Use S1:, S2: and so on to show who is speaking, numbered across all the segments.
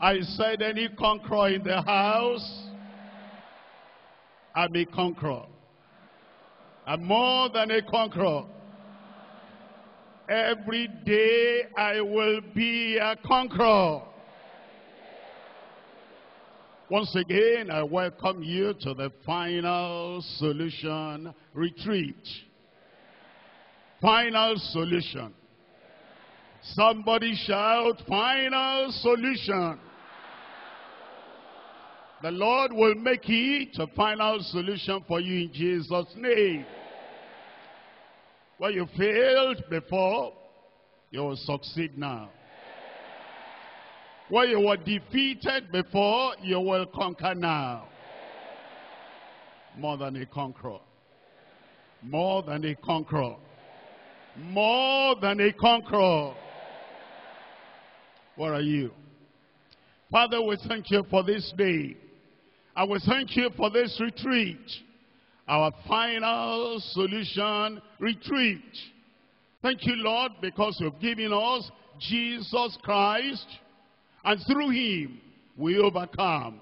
S1: I said any conqueror in the house, I'm a conqueror. I'm more than a conqueror. Every day I will be a conqueror. Once again, I welcome you to the final solution retreat. Final solution. Somebody shout, final solution. The Lord will make it a final solution for you in Jesus' name. Where you failed before, you will succeed now. Where you were defeated before, you will conquer now. More than a conqueror. More than a conqueror. More than a conqueror. Where are you? Father, we thank you for this day. I will thank you for this retreat. Our final solution retreat. Thank you, Lord, because you've given us Jesus Christ. And through him, we overcome.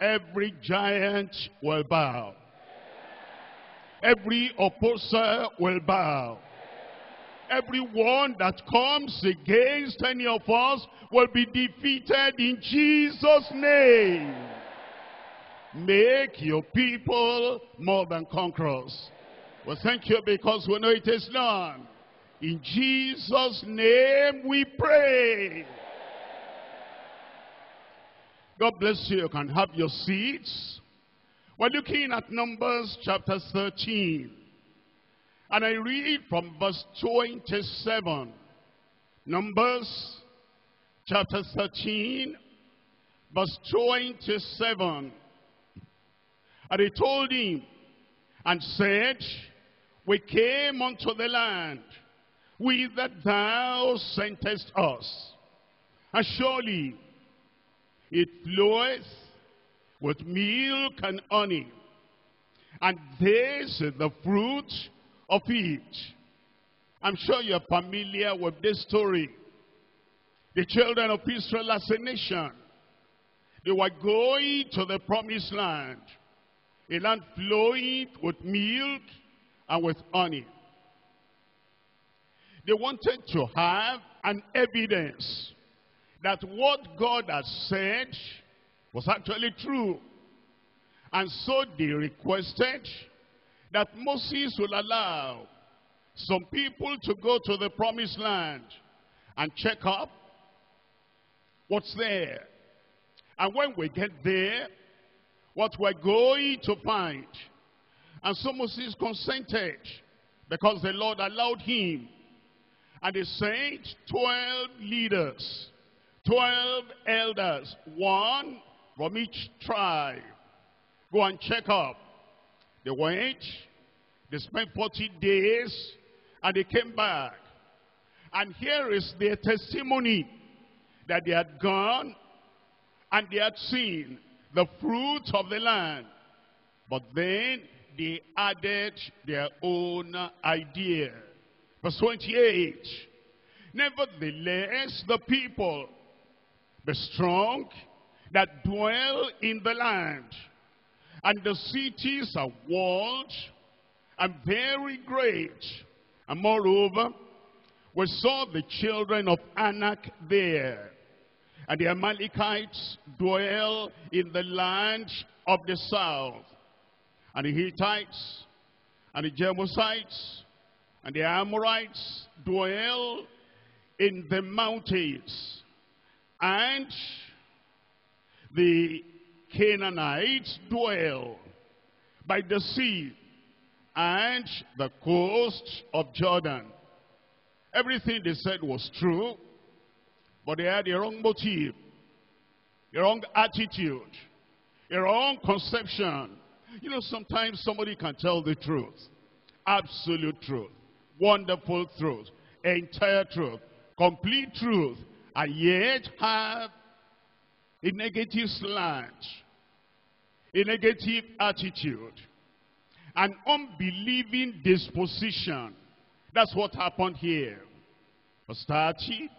S1: Every giant will bow. Every opposer will bow. Everyone that comes against any of us will be defeated in Jesus' name. Make your people more than conquerors. Well, thank you because we know it is done. In Jesus' name we pray. God bless you. You can have your seats. We're looking at Numbers chapter 13. And I read from verse 27. Numbers chapter 13, verse 27. And he told him and said, We came unto the land whither thou sentest us. And surely it floweth with milk and honey. And this is the fruit of it. I'm sure you're familiar with this story. The children of Israel as a nation, they were going to the promised land. A land flowing with milk and with honey. They wanted to have an evidence that what God has said was actually true. And so they requested that Moses will allow some people to go to the promised land and check up what's there. And when we get there, what we're going to find. And so Moses consented because the Lord allowed him. And he sent 12 leaders, 12 elders, one from each tribe. Go and check up. They went, they spent 40 days, and they came back. And here is their testimony that they had gone and they had seen the fruit of the land. But then they added their own idea. Verse 28. Nevertheless, the people be strong that dwell in the land, and the cities are walled and very great. And moreover, we saw the children of Anak there. And the Amalekites dwell in the land of the south. And the Hittites and the Jebusites and the Amorites dwell in the mountains. And the Canaanites dwell by the sea and the coast of Jordan. Everything they said was true, but they had the wrong motive, the wrong attitude, the wrong conception. You know, sometimes somebody can tell the truth, absolute truth, wonderful truth, entire truth, complete truth, and yet have a negative slant, a negative attitude, an unbelieving disposition. That's what happened here. Verse 30.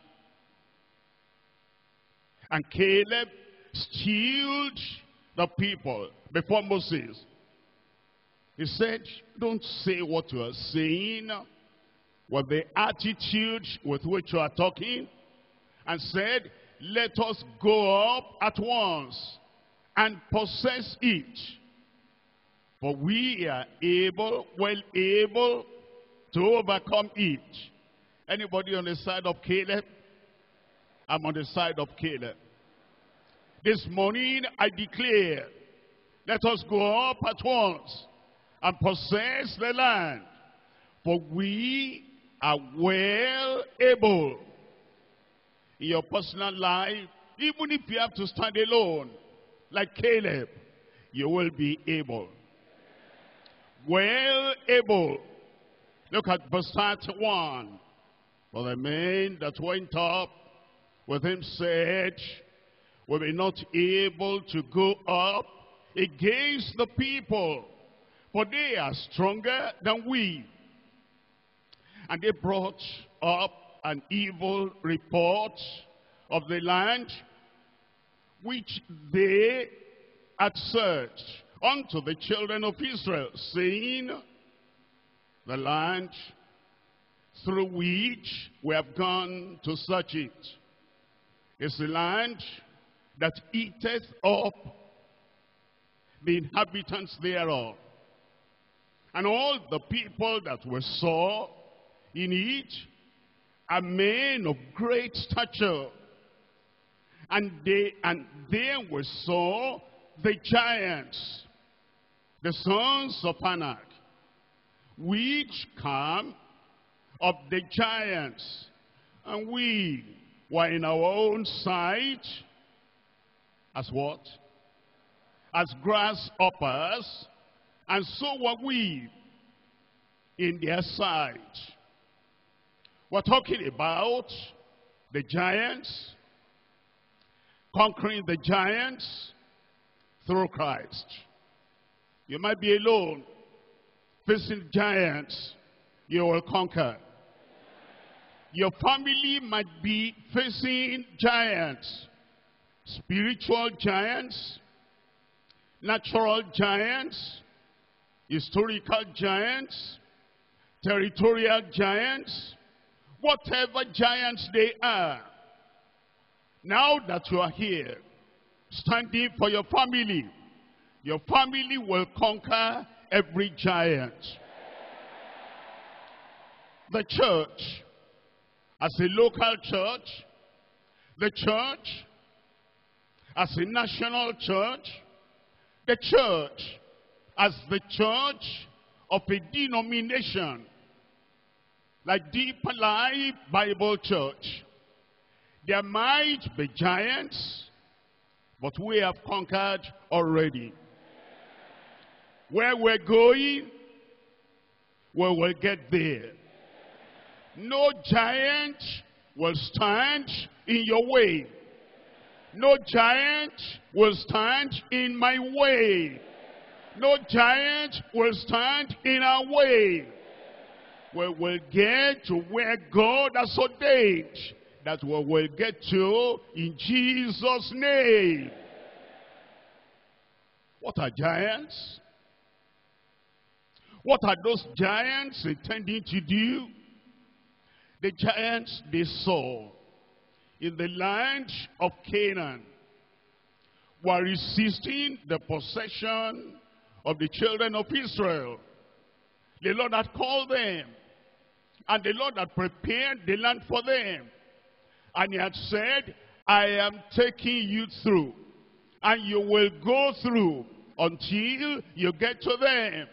S1: And Caleb stilled the people before Moses. He said, don't say what you are saying with the attitude with which you are talking. And said, let us go up at once and possess it. For we are able, well able to overcome it. Anybody on the side of Caleb? I'm on the side of Caleb. This morning I declare, let us go up at once and possess the land. For we are well able. In your personal life, even if you have to stand alone, like Caleb, you will be able. Well able. Look at verse 31. For the men that went up with him said, We be not able to go up against the people, for they are stronger than we. And they brought up an evil report of the land which they had searched unto the children of Israel, saying, The land through which we have gone to search it is the land that eateth up the inhabitants thereof. And all the people that we saw in it are men of great stature and they and there we saw the giants, the sons of Anak, which come of the giants. And we were in our own sight as what? As grasshoppers, and so were we in their sight. We're talking about the giants, conquering the giants through Christ. You might be alone, facing giants, you will conquer. Your family might be facing giants, spiritual giants, natural giants, historical giants, territorial giants, whatever giants they are. Now that you are here, standing for your family, your family will conquer every giant. The church, as a local church, the church, as a national church, the church, as the church of a denomination, like Deeper Life Bible Church, there might be giants, but we have conquered already. Where we're going, we will get there. No giant will stand in your way. No giant will stand in my way. No giant will stand in our way. We will get to where God has ordained that we will get to in Jesus' name. What are giants? What are those giants intending to do? The giants they saw in the land of Canaan were resisting the possession of the children of Israel. The Lord had called them, and the Lord had prepared the land for them. And he had said, I am taking you through. And you will go through until you get to them.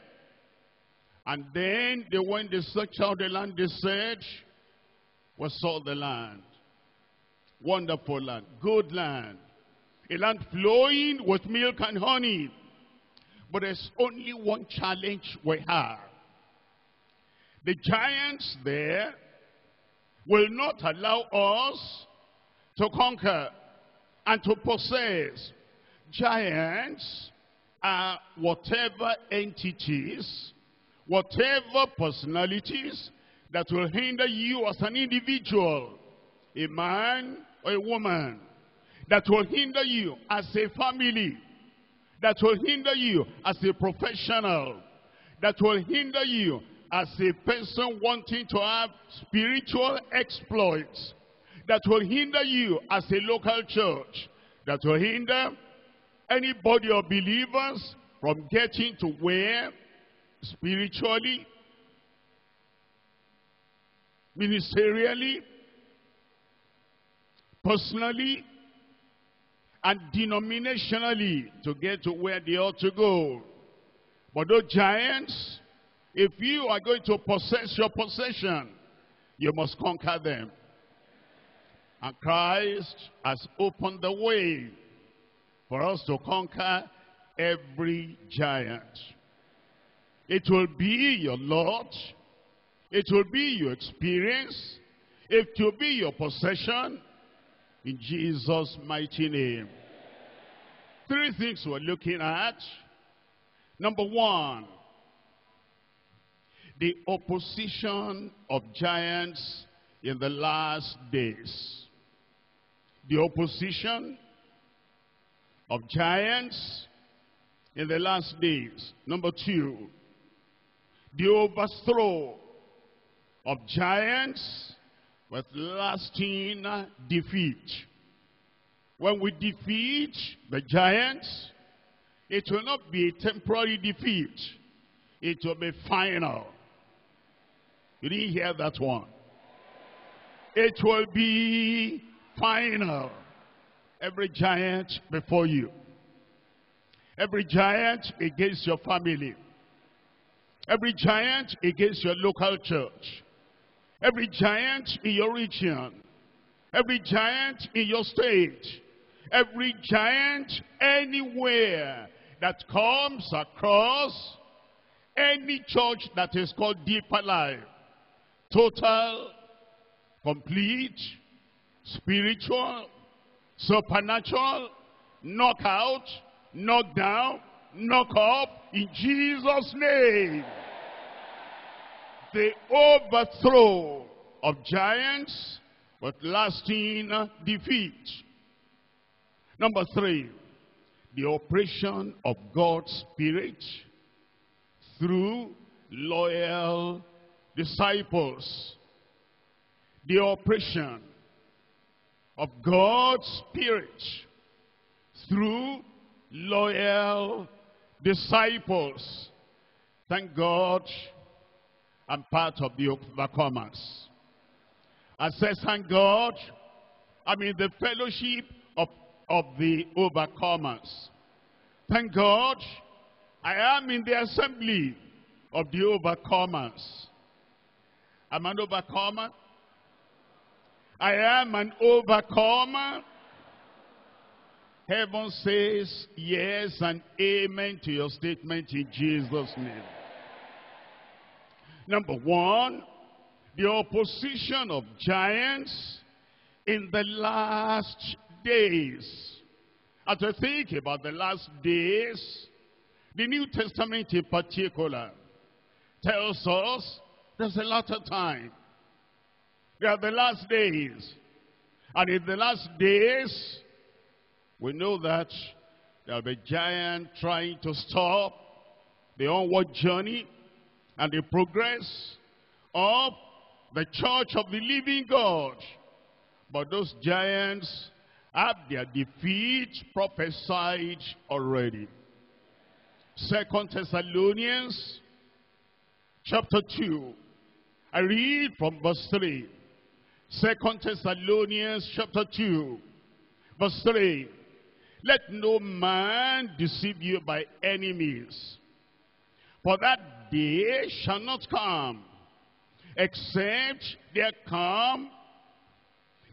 S1: And then they went, they searched out the land, they said, we saw the land. Wonderful land, good land. A land flowing with milk and honey. But there's only one challenge we have. The giants there will not allow us to conquer and to possess. Giants are whatever entities, whatever personalities that will hinder you as an individual, a man or a woman, that will hinder you as a family, that will hinder you as a professional, that will hinder you as a person wanting to have spiritual exploits, that will hinder you as a local church, that will hinder any body of believers from getting to where spiritually, ministerially, personally, and denominationally to get to where they ought to go. But those giants, if you are going to possess your possession, you must conquer them. And Christ has opened the way for us to conquer every giant. It will be your lot. It will be your experience. It will be your possession. In Jesus' mighty name. Three things we're looking at. Number one, the opposition of giants in the last days. The opposition of giants in the last days. Number two, the overthrow of giants with lasting defeat. When we defeat the giants, it will not be a temporary defeat. It will be final. You didn't hear that one. It will be final. Every giant before you. Every giant against your family. Every giant against your local church. Every giant in your region. Every giant in your state. Every giant anywhere that comes across any church that is called deeper life. Total, complete, spiritual, supernatural, knockout, knock down, knock up in Jesus' name. The overthrow of giants with lasting defeat. Number three, the operation of God's Spirit through loyal disciples. The operation of God's Spirit through loyal disciples. Thank God I'm part of the overcomers. I says, thank God I'm in the fellowship of, of the overcomers. Thank God I am in the assembly of the overcomers. I'm an overcomer. I am an overcomer. Heaven says yes and amen to your statement in Jesus' name. Number one, the opposition of giants in the last days. As I think about the last days, the New Testament in particular tells us there's a lot of time. They are the last days. And in the last days, we know that there'll be giant trying to stop the onward journey and the progress of the church of the living God. But those giants have their defeat prophesied already. Second Thessalonians chapter 2. I read from verse 3. Second Thessalonians chapter 2, verse 3. Let no man deceive you by any means. For that day shall not come, except there come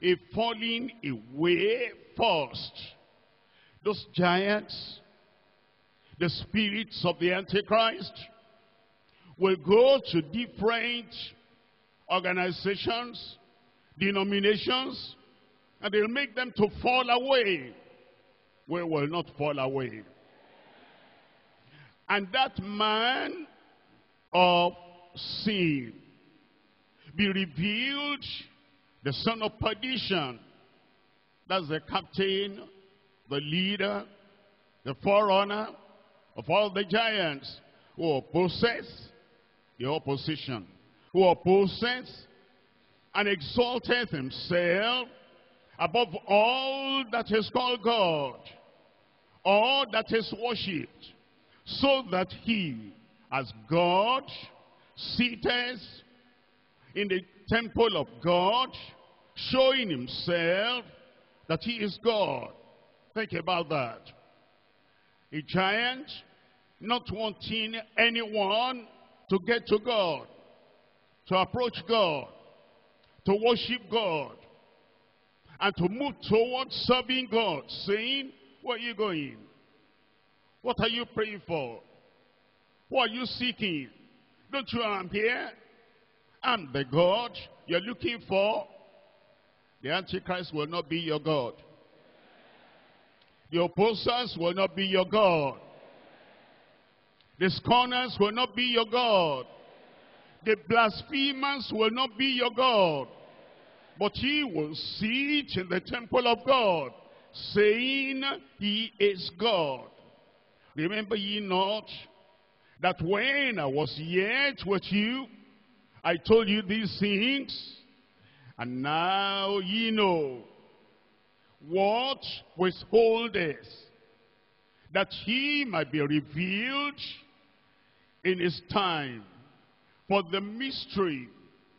S1: a falling away first. Those giants, the spirits of the Antichrist, will go to different organizations, denominations, and they'll make them to fall away. We will not fall away. And that man of sin be revealed, the son of perdition, That's the captain, the leader, the forerunner of all the giants who opposes the opposition, who opposes and exalteth himself above all that is called God, all that is worshipped, so that he, as God, seated in the temple of God, showing himself that he is God. Think about that. A giant not wanting anyone to get to God, to approach God, to worship God, and to move towards serving God, saying, where are you going? What are you praying for? What are you seeking? Don't you know I'm here? I'm the God you're looking for. The Antichrist will not be your God. The opposers will not be your God. The scorners will not be your God. The blasphemers will not be your God. But he will sit in the temple of God, saying he is God. Remember ye not that when I was yet with you, I told you these things, and now ye know what withholdeth, that he might be revealed in his time. For the mystery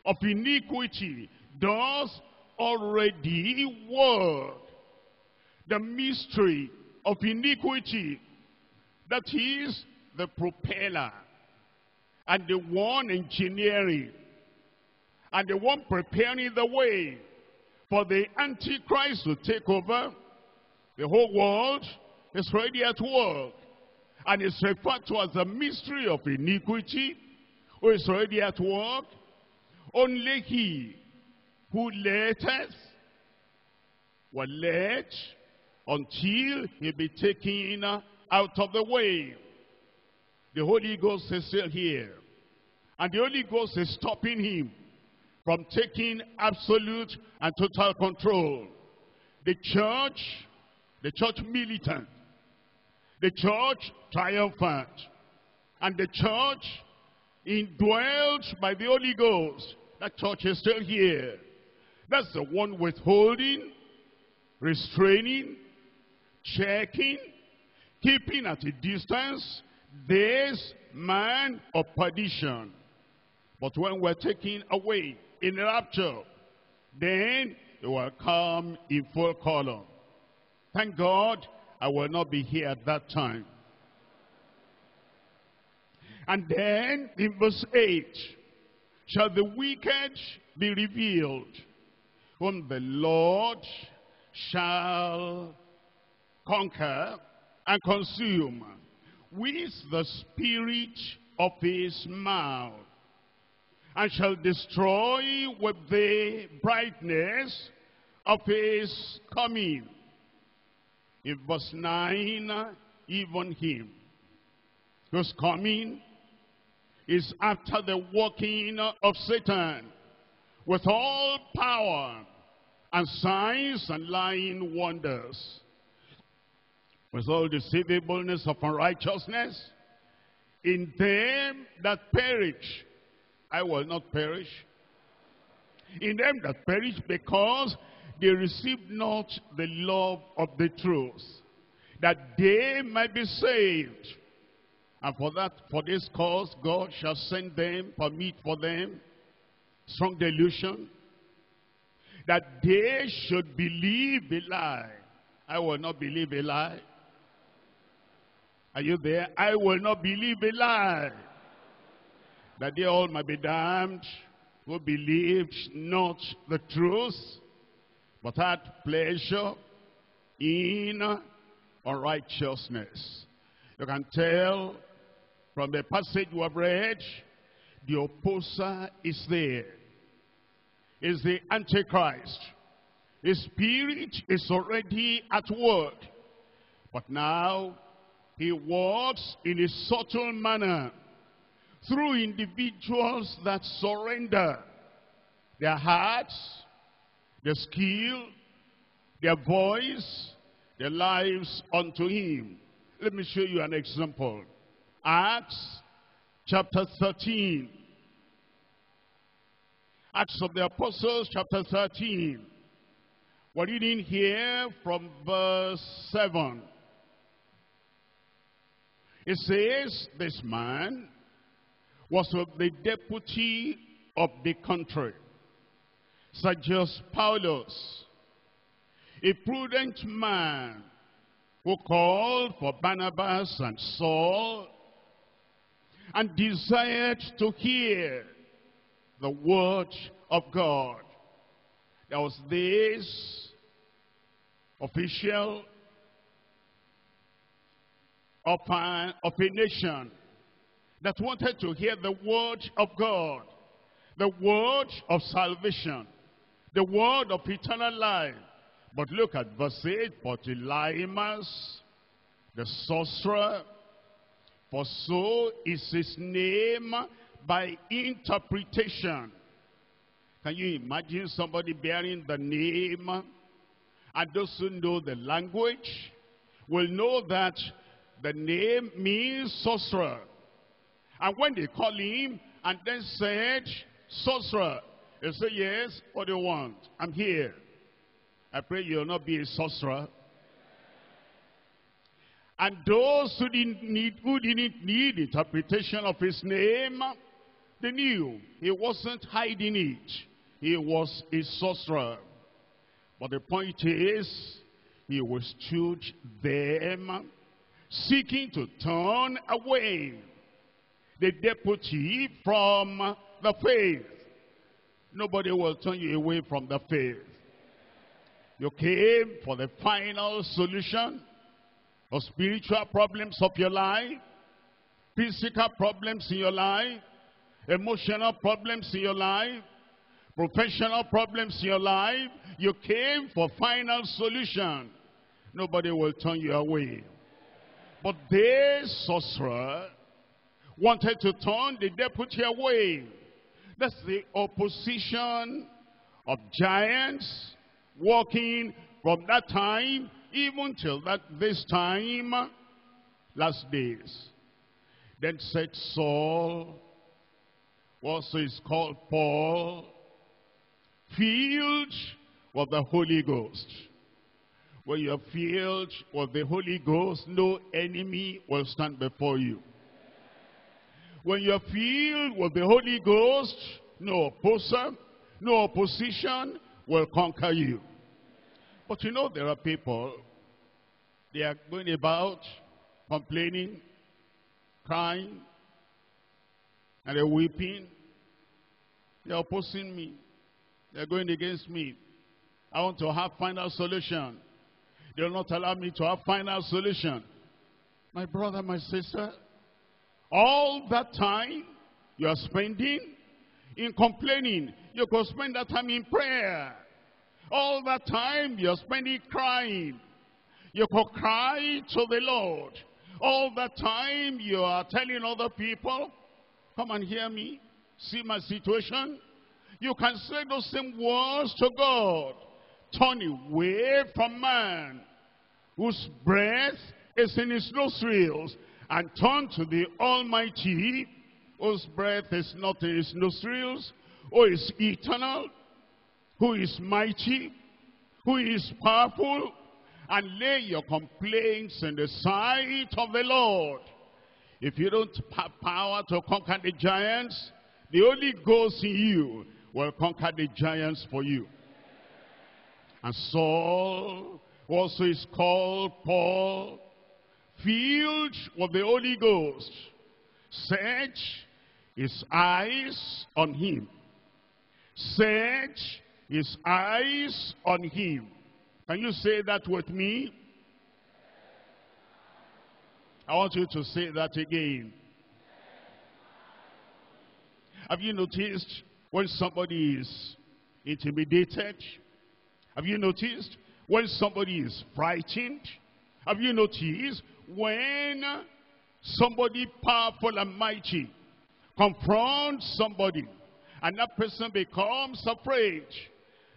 S1: of iniquity does already work. The mystery of iniquity, that is the propeller, and the one engineering, and the one preparing the way for the Antichrist to take over, the whole world is ready at work. And it's referred to as the mystery of iniquity, who is already at work. Only he who letteth will let until he be taken out of the way. The Holy Ghost is still here. And the Holy Ghost is stopping him from taking absolute and total control. The church, the church militant, the church triumphant, and the church indwelt by the Holy Ghost. That church is still here. That's the one withholding, restraining, checking, keeping at a distance this man of perdition. But when we're taken away in rapture, then it will come in full color. Thank God I will not be here at that time. And then in verse 8, shall the wicked be revealed, whom the Lord shall conquer and consume with the spirit of his mouth, and shall destroy with the brightness of his coming. In verse 9, even him who's coming is after the working of Satan with all power and signs and lying wonders with all deceivableness of unrighteousness in them that perish. I will not perish. In them that perish because they received not the love of the truth, that they might be saved. And for that, for this cause, God shall send them, permit for them, strong delusion, that they should believe a lie. I will not believe a lie. Are you there? I will not believe a lie. That they all might be damned who believed not the truth, but had pleasure in unrighteousness. You can tell from the passage we have read, the opposer is there. Is the Antichrist. His spirit is already at work. But now he works in a subtle manner through individuals that surrender their hearts, their skill, their voice, their lives unto him. Let me show you an example. Acts chapter 13. Acts of the Apostles chapter 13. We're reading here from verse 7. It says, this man was the deputy of the country, Sergius Paulus, a prudent man who called for Barnabas and Saul and desired to hear the word of God. There was this official of, a, of a nation that wanted to hear the word of God, the word of salvation, the word of eternal life. But look at verse 8, but Elymas, the sorcerer, for so is his name by interpretation. Can you imagine somebody bearing the name and those who know the language will know that the name means sorcerer. And when they call him and then said, sorcerer, he said, yes, what do you want? I'm here. I pray you'll not be a sorcerer. And those who didn't need, who didn't need interpretation of his name, they knew he wasn't hiding it. He was a sorcerer. But the point is, he was withstood them, seeking to turn away the deputy from the faith. Nobody will turn you away from the faith. You came for the final solution of spiritual problems of your life, physical problems in your life, emotional problems in your life, professional problems in your life. You came for final solution. Nobody will turn you away. But this sorcerer wanted to turn the deputy away. That's the opposition of giants walking from that time even till that this time last days. Then said Saul, also is called Paul, filled with the Holy Ghost. When you are filled with the Holy Ghost, no enemy will stand before you. When you are filled with the Holy Ghost, no opposer, no opposition will conquer you. But you know there are people, they are going about complaining, crying, and they're weeping. They're opposing me. They're going against me. I want to have final solution. They will not allow me to have final solution. My brother, my sister, all that time you are spending in complaining, you could spend that time in prayer. All that time you're spending crying. You could cry to the Lord. All that time you are telling other people, come and hear me, see my situation. You can say those same words to God. Turn away from man, whose breath is in his nostrils, and turn to the Almighty, whose breath is not in his nostrils, who is eternal, who is mighty, who is powerful, and lay your complaints in the sight of the Lord. If you don't have power to conquer the giants, the Holy Ghost in you will conquer the giants for you. And Saul also is called Paul, filled with the Holy Ghost, set his eyes on him. Set his eyes on him. Can you say that with me? I want you to say that again. Have you noticed when somebody is intimidated? Have you noticed when somebody is frightened? Have you noticed when somebody powerful and mighty confronts somebody and that person becomes afraid?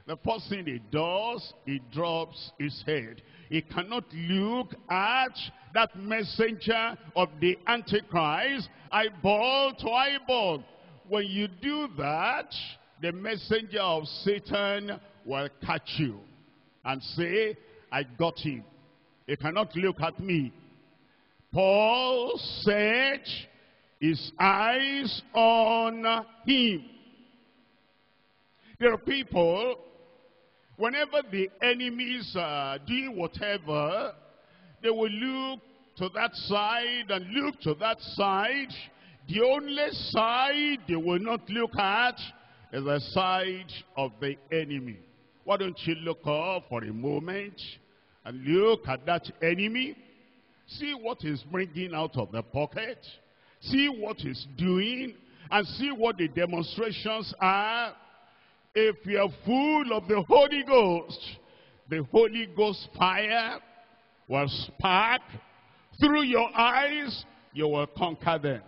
S1: The first thing he does, he drops his head. He cannot look at that messenger of the Antichrist eyeball to eyeball. When you do that, the messenger of Satan will catch you and say, I got him. He cannot look at me. Paul said his eyes on him. There are people, whenever the enemies uh, are doing whatever, they will look to that side and look to that side. The only side they will not look at is the side of the enemy. Why don't you look up for a moment and look at that enemy? See what he's bringing out of the pocket. See what he's doing. And see what the demonstrations are. If you're full of the Holy Ghost, the Holy Ghost fire will spark through your eyes. You will conquer them.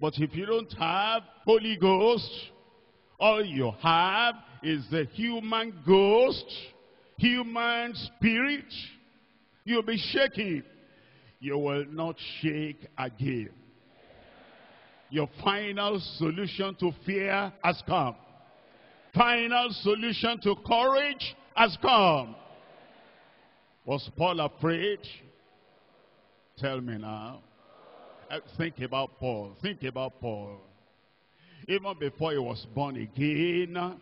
S1: But if you don't have Holy Ghost, all you have is the human ghost, human spirit. You'll be shaking. You will not shake again. Your final solution to fear has come. Final solution to courage has come. Was Paul afraid? Tell me now. Uh, think about Paul. Think about Paul. Even before he was born again,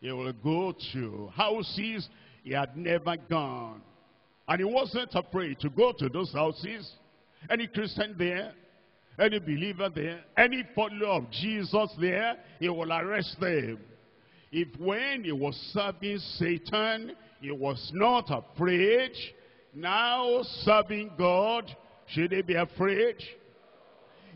S1: he will go to houses he had never gone. And he wasn't afraid to go to those houses. Any Christian there, any believer there, any follower of Jesus there, he will arrest them. If when he was serving Satan, he was not afraid, now serving God, should he be afraid?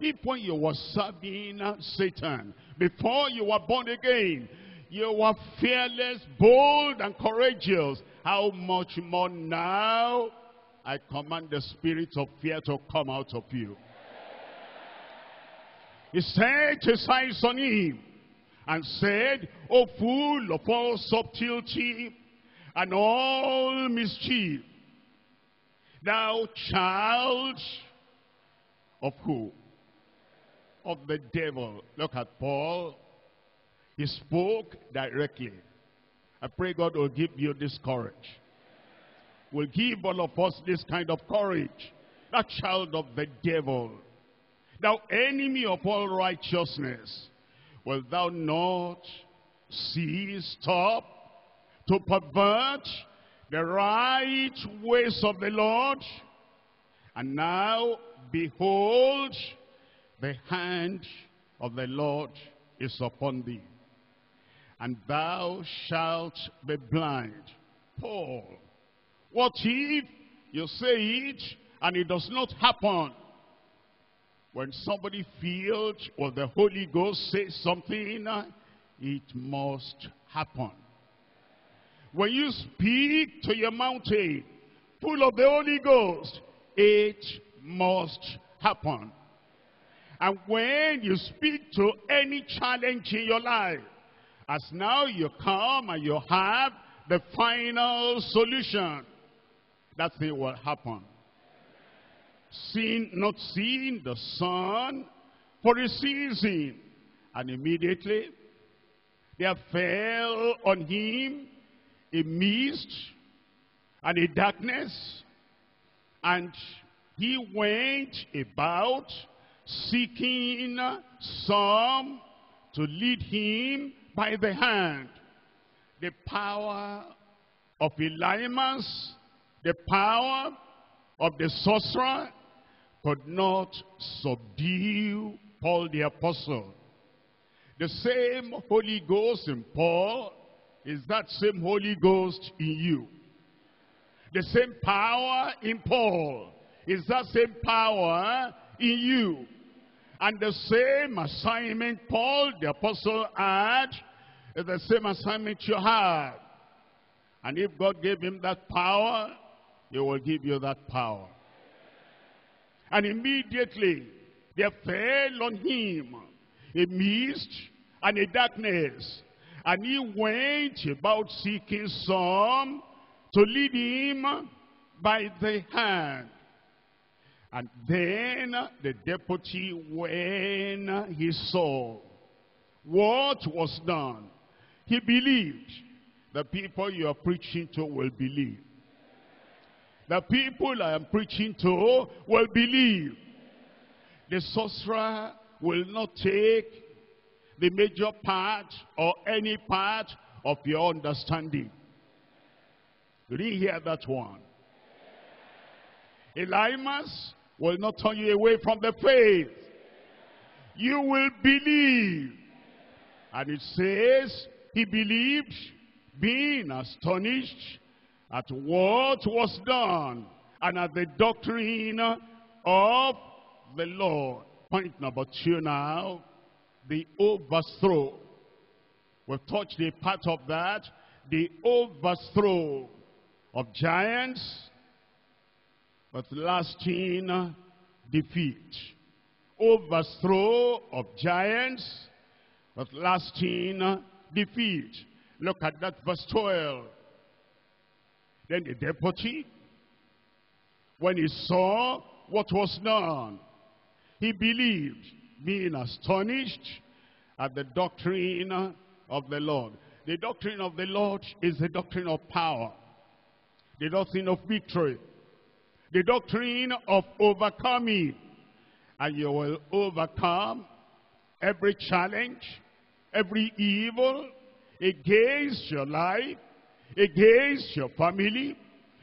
S1: If when you were serving Satan, before you were born again, you were fearless, bold, and courageous, how much more now I command the spirit of fear to come out of you. He set his eyes on him and said, O fool of all subtlety and all mischief, thou child of who? Of the devil. Look at Paul. He spoke directly. I pray God will give you this courage. Will give all of us this kind of courage. That child of the devil. Thou enemy of all righteousness. Will thou not cease stop, to pervert the right ways of the Lord? And now, behold, the hand of the Lord is upon thee and thou shalt be blind. Paul, what if you say it and it does not happen? When somebody feels or the Holy Ghost says something, it must happen. When you speak to your mountain full of the Holy Ghost, it must happen. And when you speak to any challenge in your life, as now you come and you have the final solution, that thing will happen. Seeing, not seeing the sun for a season. And immediately there fell on him a mist and a darkness. And he went about seeking some to lead him by the hand. The power of Elymas, the power of the sorcerer could not subdue Paul the apostle. The same Holy Ghost in Paul is that same Holy Ghost in you. The same power in Paul is that same power in you. And the same assignment Paul the apostle had is the same assignment you have. And if God gave him that power, he will give you that power. And immediately there fell on him a mist and a darkness. And he went about seeking some to lead him by the hand. And then the deputy, when he saw what was done, he believed. The people you are preaching to will believe. The people I am preaching to will believe. The sorcerer will not take the major part or any part of your understanding. You didn't hear that one. Elimas will not turn you away from the faith. You will believe. And it says, he believed, being astonished at what was done and at the doctrine of the Lord. Point number two now, the overthrow. We've touched a part of that, the overthrow of giants, but lasting defeat. Overthrow of giants, but lasting defeat. Look at that verse 12. Then the deputy, when he saw what was done, he believed, being astonished at the doctrine of the Lord. The doctrine of the Lord is the doctrine of power, the doctrine of victory, the doctrine of overcoming. And you will overcome every challenge, every evil against your life, against your family,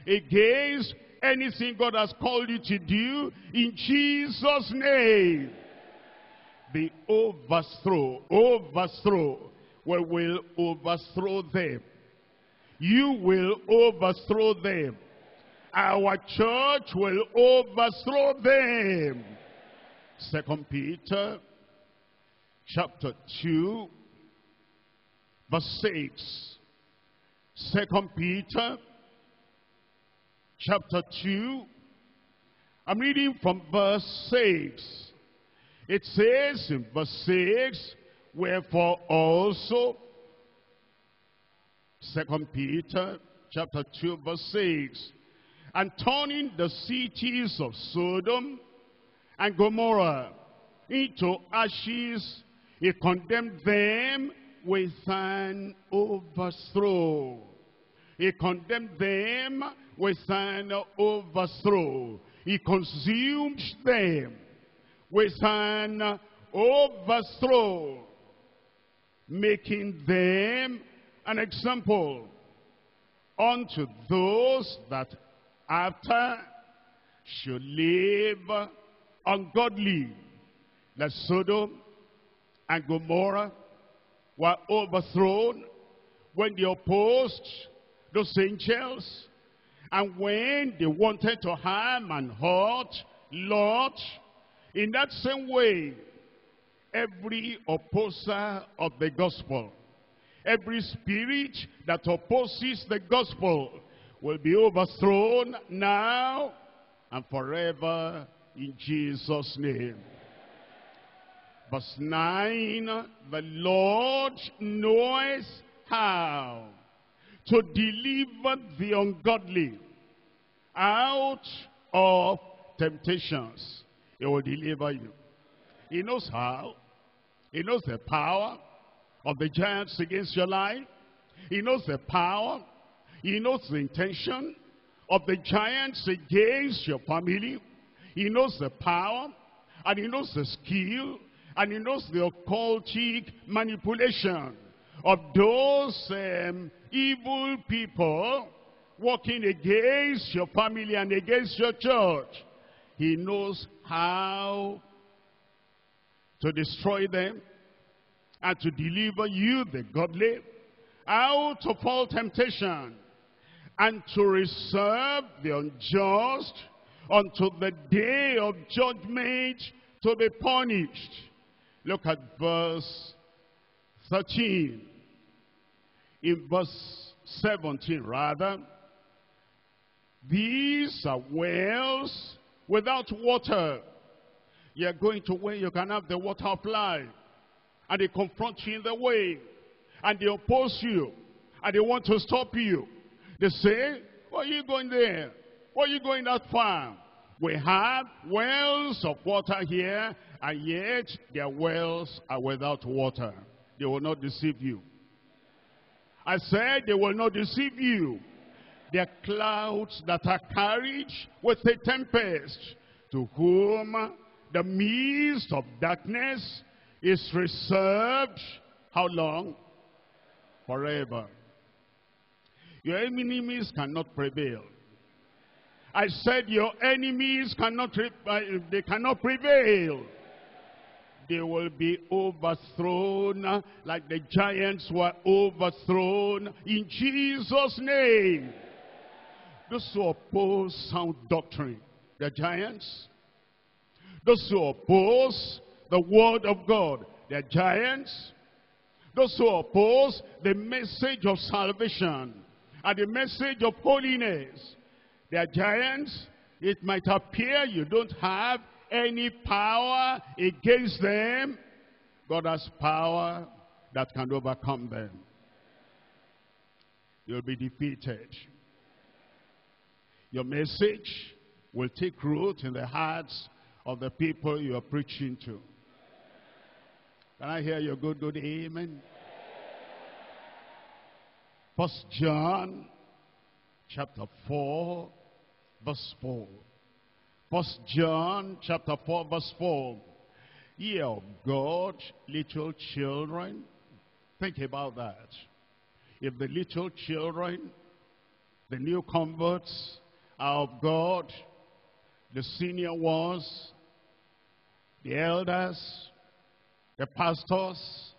S1: against anything God has called you to do in Jesus' name. The overthrow, overthrow, we will overthrow them. You will overthrow them. Our church will overthrow them. Second Peter chapter 2 verse 6. Second Peter chapter 2. I'm reading from verse 6. It says in verse 6, Wherefore also, Second Peter chapter 2 verse 6, And turning the cities of Sodom and Gomorrah into ashes, he condemned them with an overthrow. He condemned them with an overthrow. He consumed them with an overthrow, making them an example unto those that after should live ungodly. That Sodom and Gomorrah were overthrown when they opposed those angels and when they wanted to harm and hurt Lot, in that same way, every opposer of the gospel, every spirit that opposes the gospel will be overthrown now and forever in Jesus' name. Verse 9, the Lord knows how to deliver the ungodly out of temptations. He will deliver you. He knows how. He knows the power of the giants against your life. He knows the power. He knows the intention of the giants against your family. He knows the power and he knows the skill and he knows the occultic manipulation of those um, evil people working against your family and against your church. He knows how to destroy them and to deliver you, the godly, out of all temptation and to reserve the unjust unto the day of judgment to be punished. Look at verse 13. In verse 17 rather, these are wells without water. You're going to where you can have the water of life. And they confront you in the way. and they oppose you, and they want to stop you. They say, why are you going there? Why are you going that far? We have wells of water here, and yet their wells are without water. They will not deceive you. I said they will not deceive you. They are clouds that are carried with a tempest, to whom the mist of darkness is reserved. How long? Forever. Your enemies cannot prevail. I said your enemies cannot, uh, they cannot prevail. They will be overthrown like the giants were overthrown in Jesus' name. Those who oppose sound doctrine, the giants. Those who oppose the word of God, the giants. Those who oppose the message of salvation and the message of holiness, they are giants. It might appear you don't have any power against them. God has power that can overcome them. You'll be defeated. Your message will take root in the hearts of the people you are preaching to. Can I hear your good, good amen? First John chapter 4 verse 4. First John chapter 4 verse 4. Ye of God, little children. Think about that. If the little children, the new converts are of God, the senior ones, the elders, the pastors,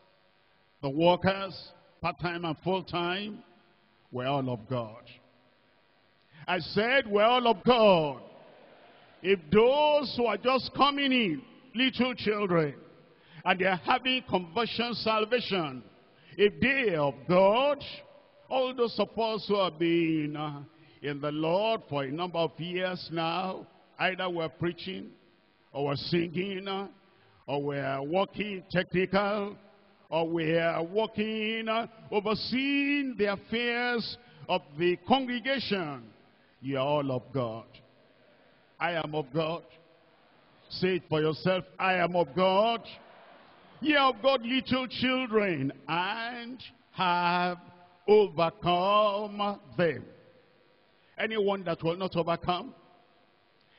S1: the workers, part-time and full-time, we're all of God. I said, we're all of God. If those who are just coming in, little children, and they're having conversion salvation, if they are of God, all those of us who have been uh, in the Lord for a number of years now, either we're preaching, or we're singing, uh, or we're working technical, or we're working, uh, overseeing the affairs of the congregation. You are all of God. I am of God. Say it for yourself. I am of God. Ye are of God, little children, and have overcome them. Anyone that will not overcome,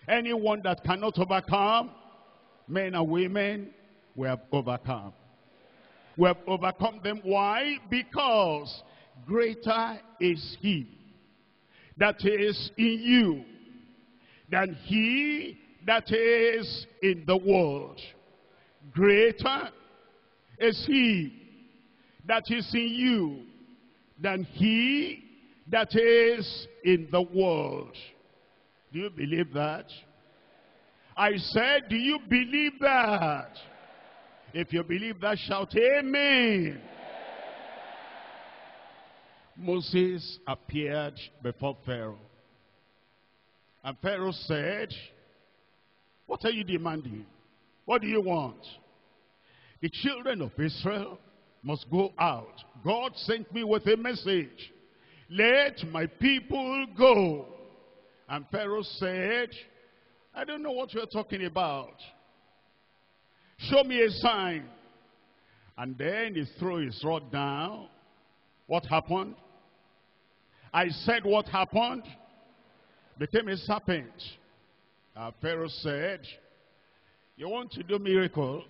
S1: anyone that cannot overcome, men and women, we have overcome. We have overcome them. Why? Because greater is he that is in you than he that is in the world. Greater is he that is in you than he that is in the world. Do you believe that? I said, do you believe that? If you believe that, shout amen. Moses appeared before Pharaoh. And Pharaoh said, what are you demanding? What do you want? The children of Israel must go out. God sent me with a message. Let my people go. And Pharaoh said, I don't know what you're talking about. Show me a sign. And then he threw his rod down. What happened? I said what happened? Became a serpent. Uh, Pharaoh said, you want to do miracle?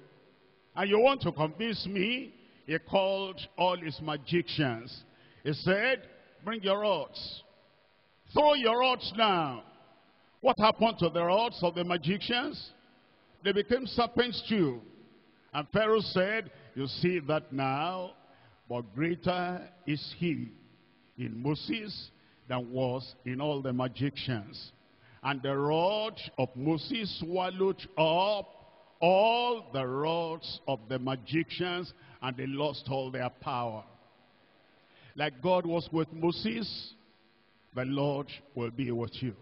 S1: And you want to convince me? He called all his magicians. He said, bring your rods. Throw your rods now. What happened to the rods of the magicians? They became serpents too. And Pharaoh said, you see that now, but greater is he in Moses than was in all the magicians. And the rod of Moses swallowed up all the rods of the magicians and they lost all their power. Like God was with Moses, the Lord will be with you.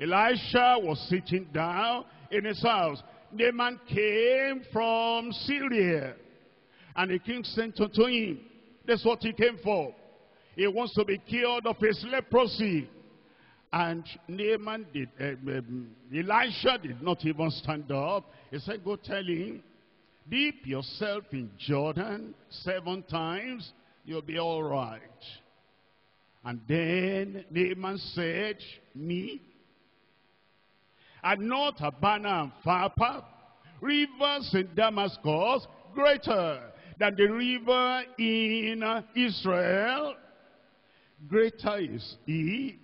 S1: Elisha was sitting down in his house. The man came from Syria And the king sent unto him. That's what he came for. He wants to be cured of his leprosy. And Naaman did, uh, um, Elisha did not even stand up. He said, go tell him, dip yourself in Jordan seven times, you'll be all right. And then Naaman said, me? And not Abana and Pharpar, rivers in Damascus, greater than the river in Israel. Greater is he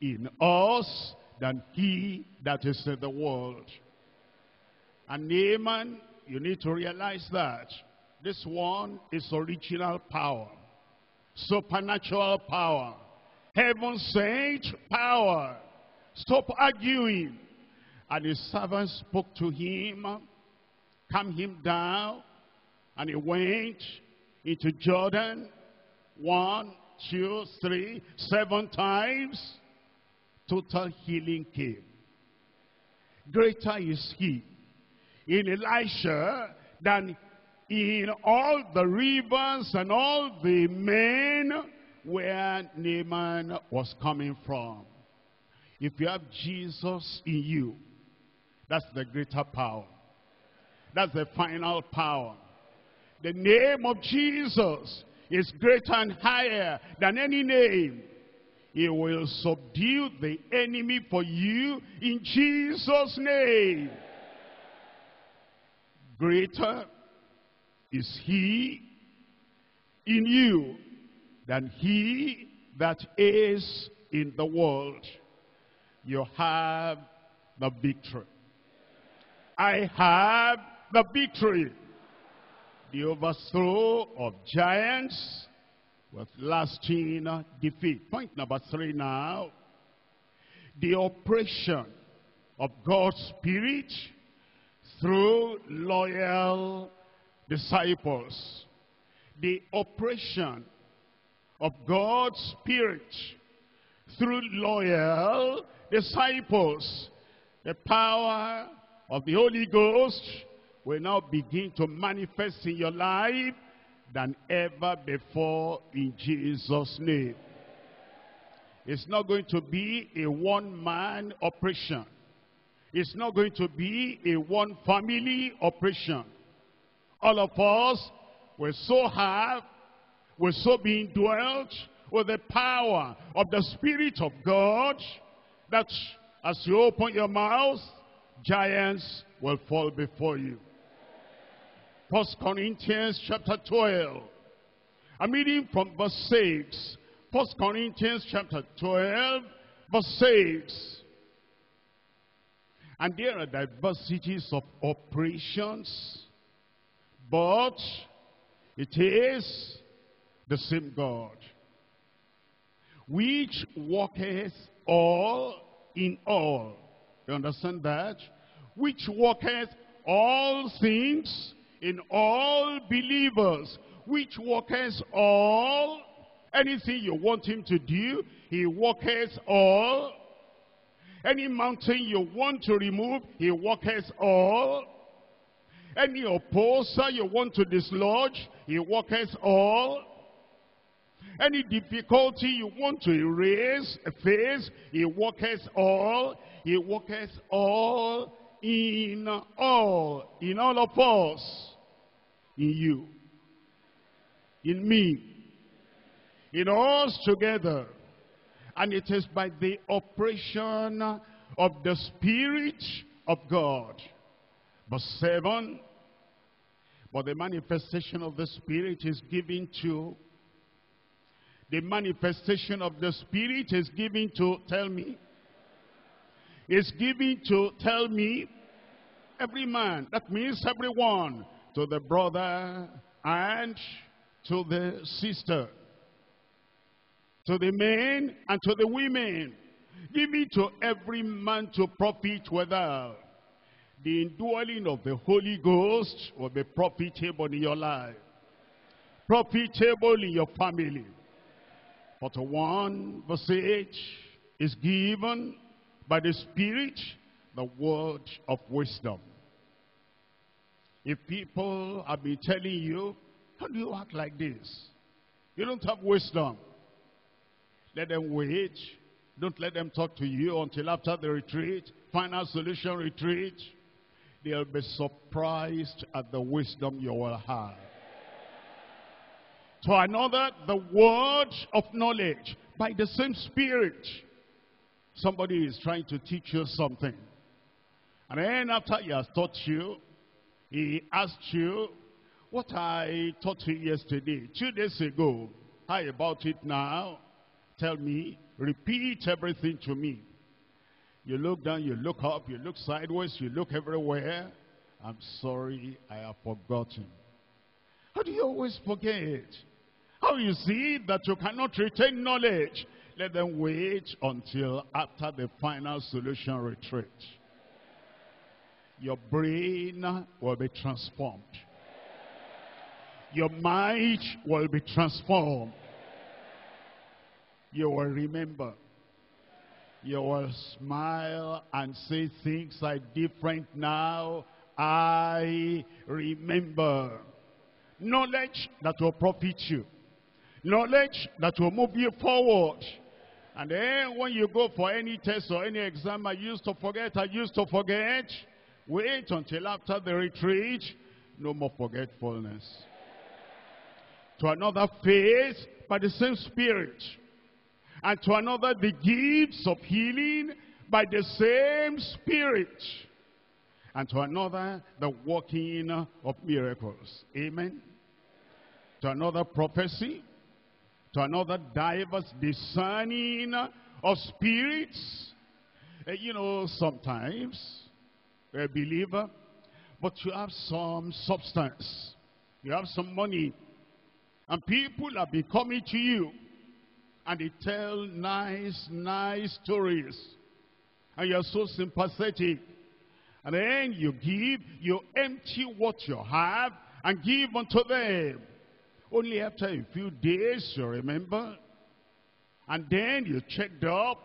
S1: in us than he that is in the world. And Naaman, you need to realize that this one is original power, supernatural power, heaven sent power. Stop arguing. And his servant spoke to him, calm him down, and he went into Jordan one, two, three, seven times. Total healing came. Greater is he in Elisha than in all the rivers and all the men where Naaman was coming from. If you have Jesus in you, that's the greater power. That's the final power. The name of Jesus is greater and higher than any name. He will subdue the enemy for you in Jesus' name. Greater is he in you than he that is in the world. You have the victory. I have the victory. The overthrow of giants with lasting defeat. Point number three now. The operation of God's Spirit through loyal disciples. The operation of God's Spirit through loyal disciples. The power of the Holy Ghost will now begin to manifest in your life than ever before in Jesus' name. It's not going to be a one-man operation. It's not going to be a one-family operation. All of us will so have, will so be indwelt with the power of the Spirit of God that as you open your mouth, giants will fall before you. First Corinthians chapter 12. I'm reading from verse 6. First Corinthians chapter 12, verse 6. And there are diversities of operations, but it is the same God, which worketh all in all. You understand that? Which worketh all things in all believers, which worketh all, anything you want him to do, he worketh all. Any mountain you want to remove, he worketh all. Any opposer you want to dislodge, he worketh all. Any difficulty you want to erase, face, he worketh all. He worketh all in all, in all of us, in you, in me, in us together. And it is by the operation of the Spirit of God. Verse 7, but the manifestation of the Spirit is given to, the manifestation of the Spirit is given to, tell me, is given to tell me every man, that means everyone, to the brother and to the sister, to the men and to the women. Give it to every man to profit without. The indwelling of the Holy Ghost will be profitable in your life. Profitable in your family. But one verse 8 is given by the Spirit the word of wisdom. If people have been telling you How do you act like this? You don't have wisdom. Let them wait. Don't let them talk to you until after the retreat, final solution retreat. They'll be surprised at the wisdom you will have. To another, the word of knowledge by the same spirit. Somebody is trying to teach you something. And then after he has taught you, he asked you, what I taught you yesterday, two days ago, how about it now? Tell me, repeat everything to me. You look down, you look up, you look sideways, you look everywhere. I'm sorry, I have forgotten. How do you always forget? How you see that you cannot retain knowledge? Let them wait until after the final solution retreat. Your brain will be transformed. Your mind will be transformed. You will remember. You will smile and say things are different now. I remember. Knowledge that will profit you. Knowledge that will move you forward. And then when you go for any test or any exam, I used to forget, I used to forget. Wait until after the retreat. No more forgetfulness. To another faith by the same spirit. And to another the gifts of healing by the same spirit. And to another the working of miracles. Amen. To another prophecy. To another diverse discerning of spirits. Uh, you know, sometimes a believer, but you have some substance. You have some money. And people are be coming to you. And they tell nice, nice stories. And you're so sympathetic. And then you give, you empty what you have and give unto them. Only after a few days you remember. And then you checked up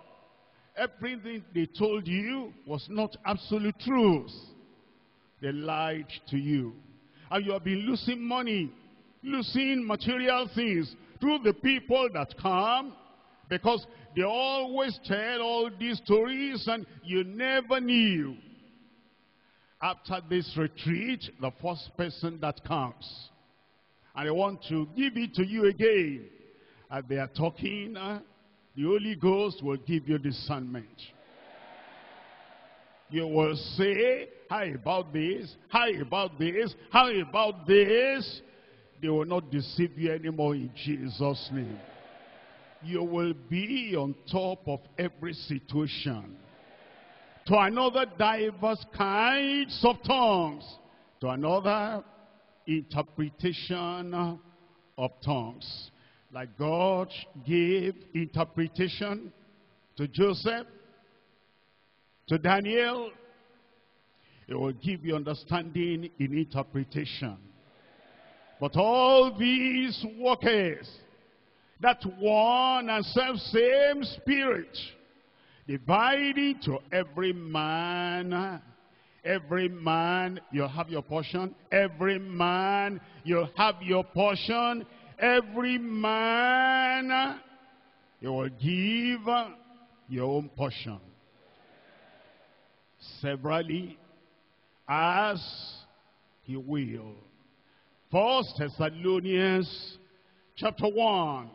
S1: everything they told you was not absolute truth. They lied to you. And you have been losing money, losing material things through the people that come because they always tell all these stories and you never knew. After this retreat, the first person that comes, and they want to give it to you again, as they are talking, uh, the Holy Ghost will give you discernment. You will say, how about this? How about this? How about this? They will not deceive you anymore in Jesus' name. You will be on top of every situation. To another diverse kinds of tongues. To another interpretation of tongues. Like God gave interpretation to Joseph, to Daniel, it will give you understanding in interpretation. But all these workers, that one and self-same spirit, dividing to every man, every man, you'll have your portion, every man, you'll have your portion, every man you will give your own portion. Severally as he will. First thessalonians chapter 1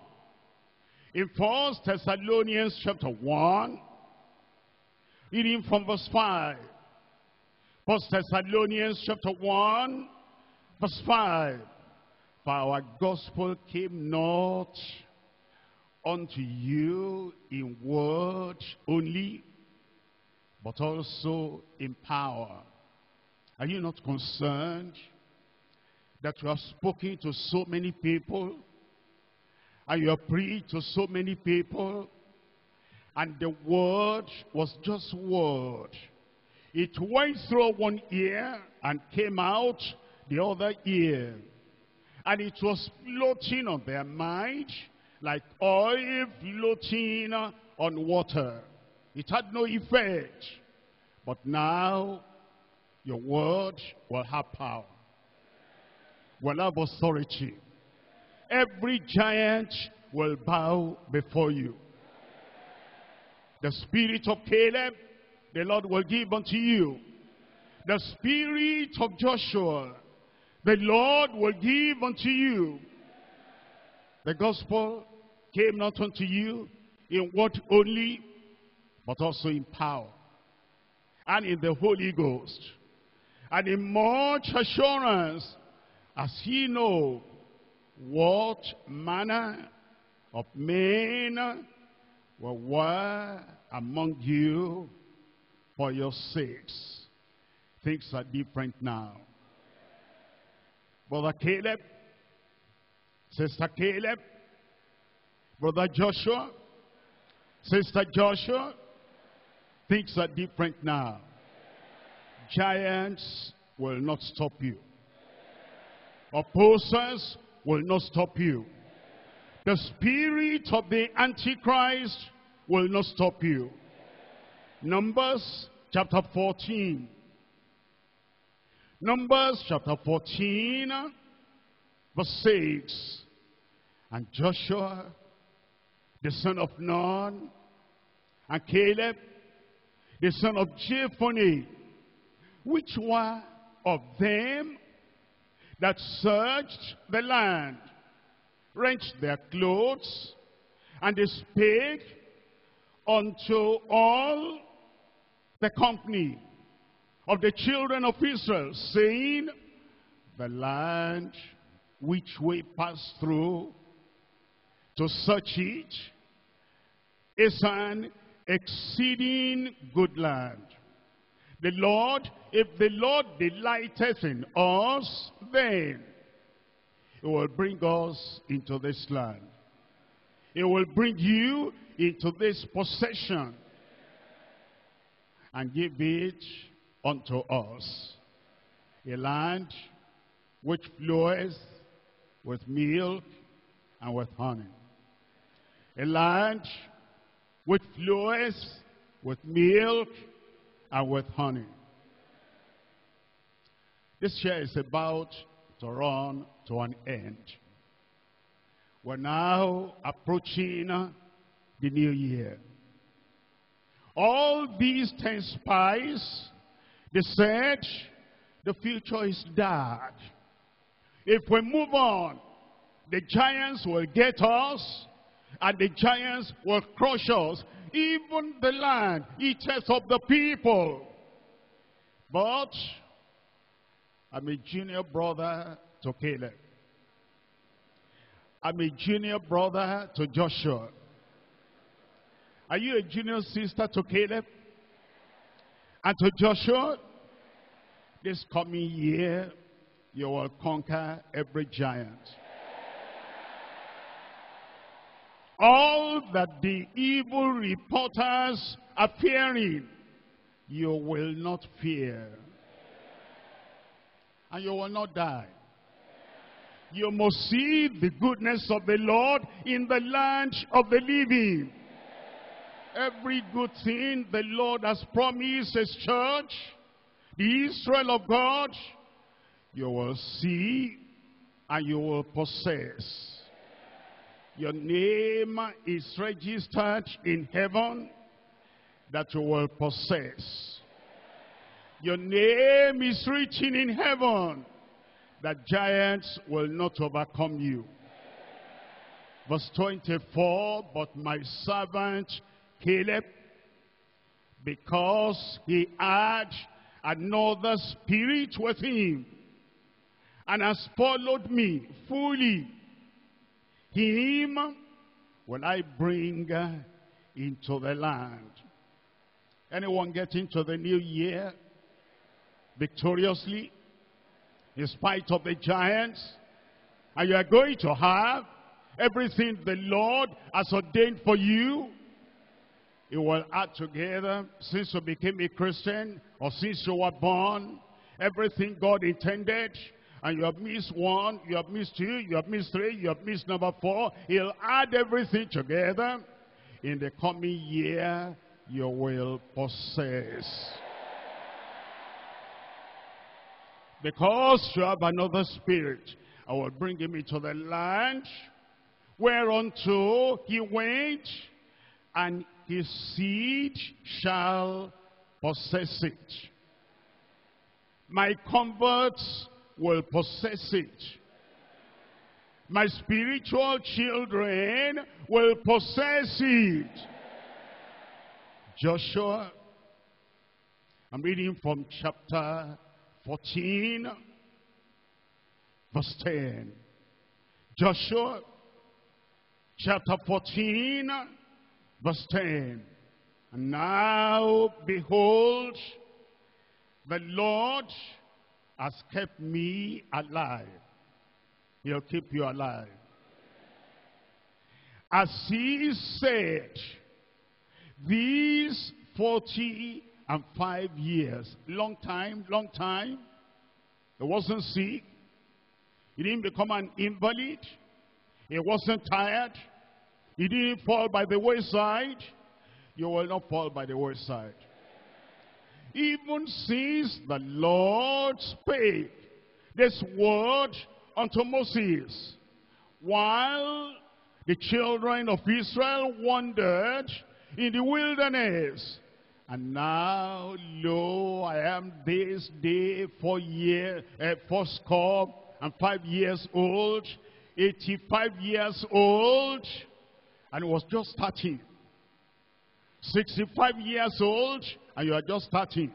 S1: in first thessalonians chapter 1 reading from verse 5 first thessalonians chapter 1 verse 5 for our gospel came not unto you in word only, but also in power. Are you not concerned that you have spoken to so many people and you have preached to so many people and the word was just word. It went through one ear and came out the other ear. And it was floating on their mind like oil floating on water. It had no effect. But now, your word will have power, will have authority, every giant will bow before you. The spirit of Caleb, the Lord will give unto you. The spirit of Joshua, the Lord will give unto you. The gospel came not unto you in what only, but also in power and in the Holy Ghost and in much assurance as ye know what manner of men were among you for your sakes. Things are different now. Brother Caleb, Sister Caleb, Brother Joshua, Sister Joshua, things are different now. Giants will not stop you. Opposers will not stop you. The spirit of the Antichrist will not stop you. Numbers chapter 14. Numbers chapter 14, verse 6. And Joshua, the son of Nun, and Caleb, the son of Jephunneh, which were of them that searched the land, wrenched their clothes, and they spake unto all the company of the children of Israel, saying, The land which we pass through to search it is an exceeding good land. The Lord, if the Lord delighteth in us, then he will bring us into this land. He will bring you into this possession and give it unto us. A land which floweth with milk and with honey. A land which floweth with milk and with honey. This year is about to run to an end. We're now approaching the new year. All these ten spies, they said, the future is dark. If we move on, the giants will get us, and the giants will crush us. Even the land eateth of the people. But I'm a junior brother to Caleb. I'm a junior brother to Joshua. Are you a junior sister to Caleb? And to Joshua? This coming year, you will conquer every giant. All that the evil reporters are fearing, you will not fear. And you will not die. You must see the goodness of the Lord in the land of the living. Every good thing the Lord has promised his church, the Israel of God, you will see and you will possess. Your name is registered in heaven that you will possess. Your name is written in heaven that giants will not overcome you. Verse 24, but my servant Caleb, because he had another spirit with him, and has followed me fully, him will I bring into the land. Anyone get into the new year victoriously? in spite of the giants. And you are going to have everything the Lord has ordained for you. It will add together since you became a Christian or since you were born. Everything God intended and you have missed one, you have missed two, you have missed three, you have missed number four. He'll add everything together. In the coming year, you will possess. Because you have another spirit. I will bring him into the land whereunto he went, and his seed shall possess it. My converts will possess it. My spiritual children will possess it. Joshua, I'm reading from chapter 14, verse 10. Joshua, chapter 14, verse 10. And now, behold, the Lord has kept me alive. He'll keep you alive. As he said, these 40 and 5 years, long time, long time, he wasn't sick. He didn't become an invalid. He wasn't tired. He didn't fall by the wayside. You will not fall by the wayside. Even since the Lord spake this word unto Moses, while the children of Israel wandered in the wilderness. And now, lo, I am this day four years, uh, four score and five years old, 85 years old, and was just starting. 65 years old, and you are just starting.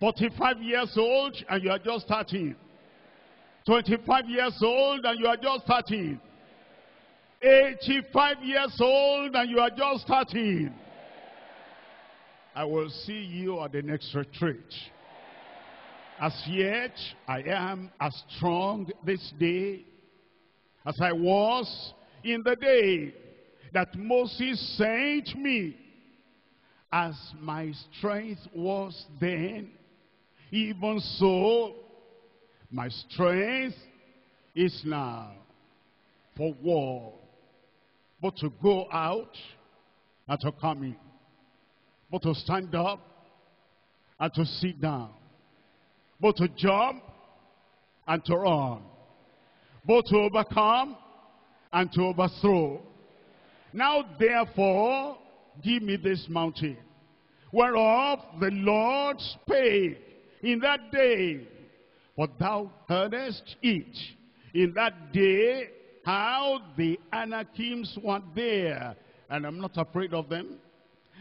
S1: 45 years old, and you are just starting. 25 years old, and you are just starting. 85 years old, and you are just starting. I will see you at the next retreat. As yet, I am as strong this day as I was in the day that Moses sent me. As my strength was then, even so my strength is now for war. But to go out and to come in. But to stand up and to sit down. But to jump and to run. Both to overcome and to overthrow. Now therefore, give me this mountain, whereof the Lord spake in that day. For thou heardest it in that day how the Anakims were there. And I'm not afraid of them.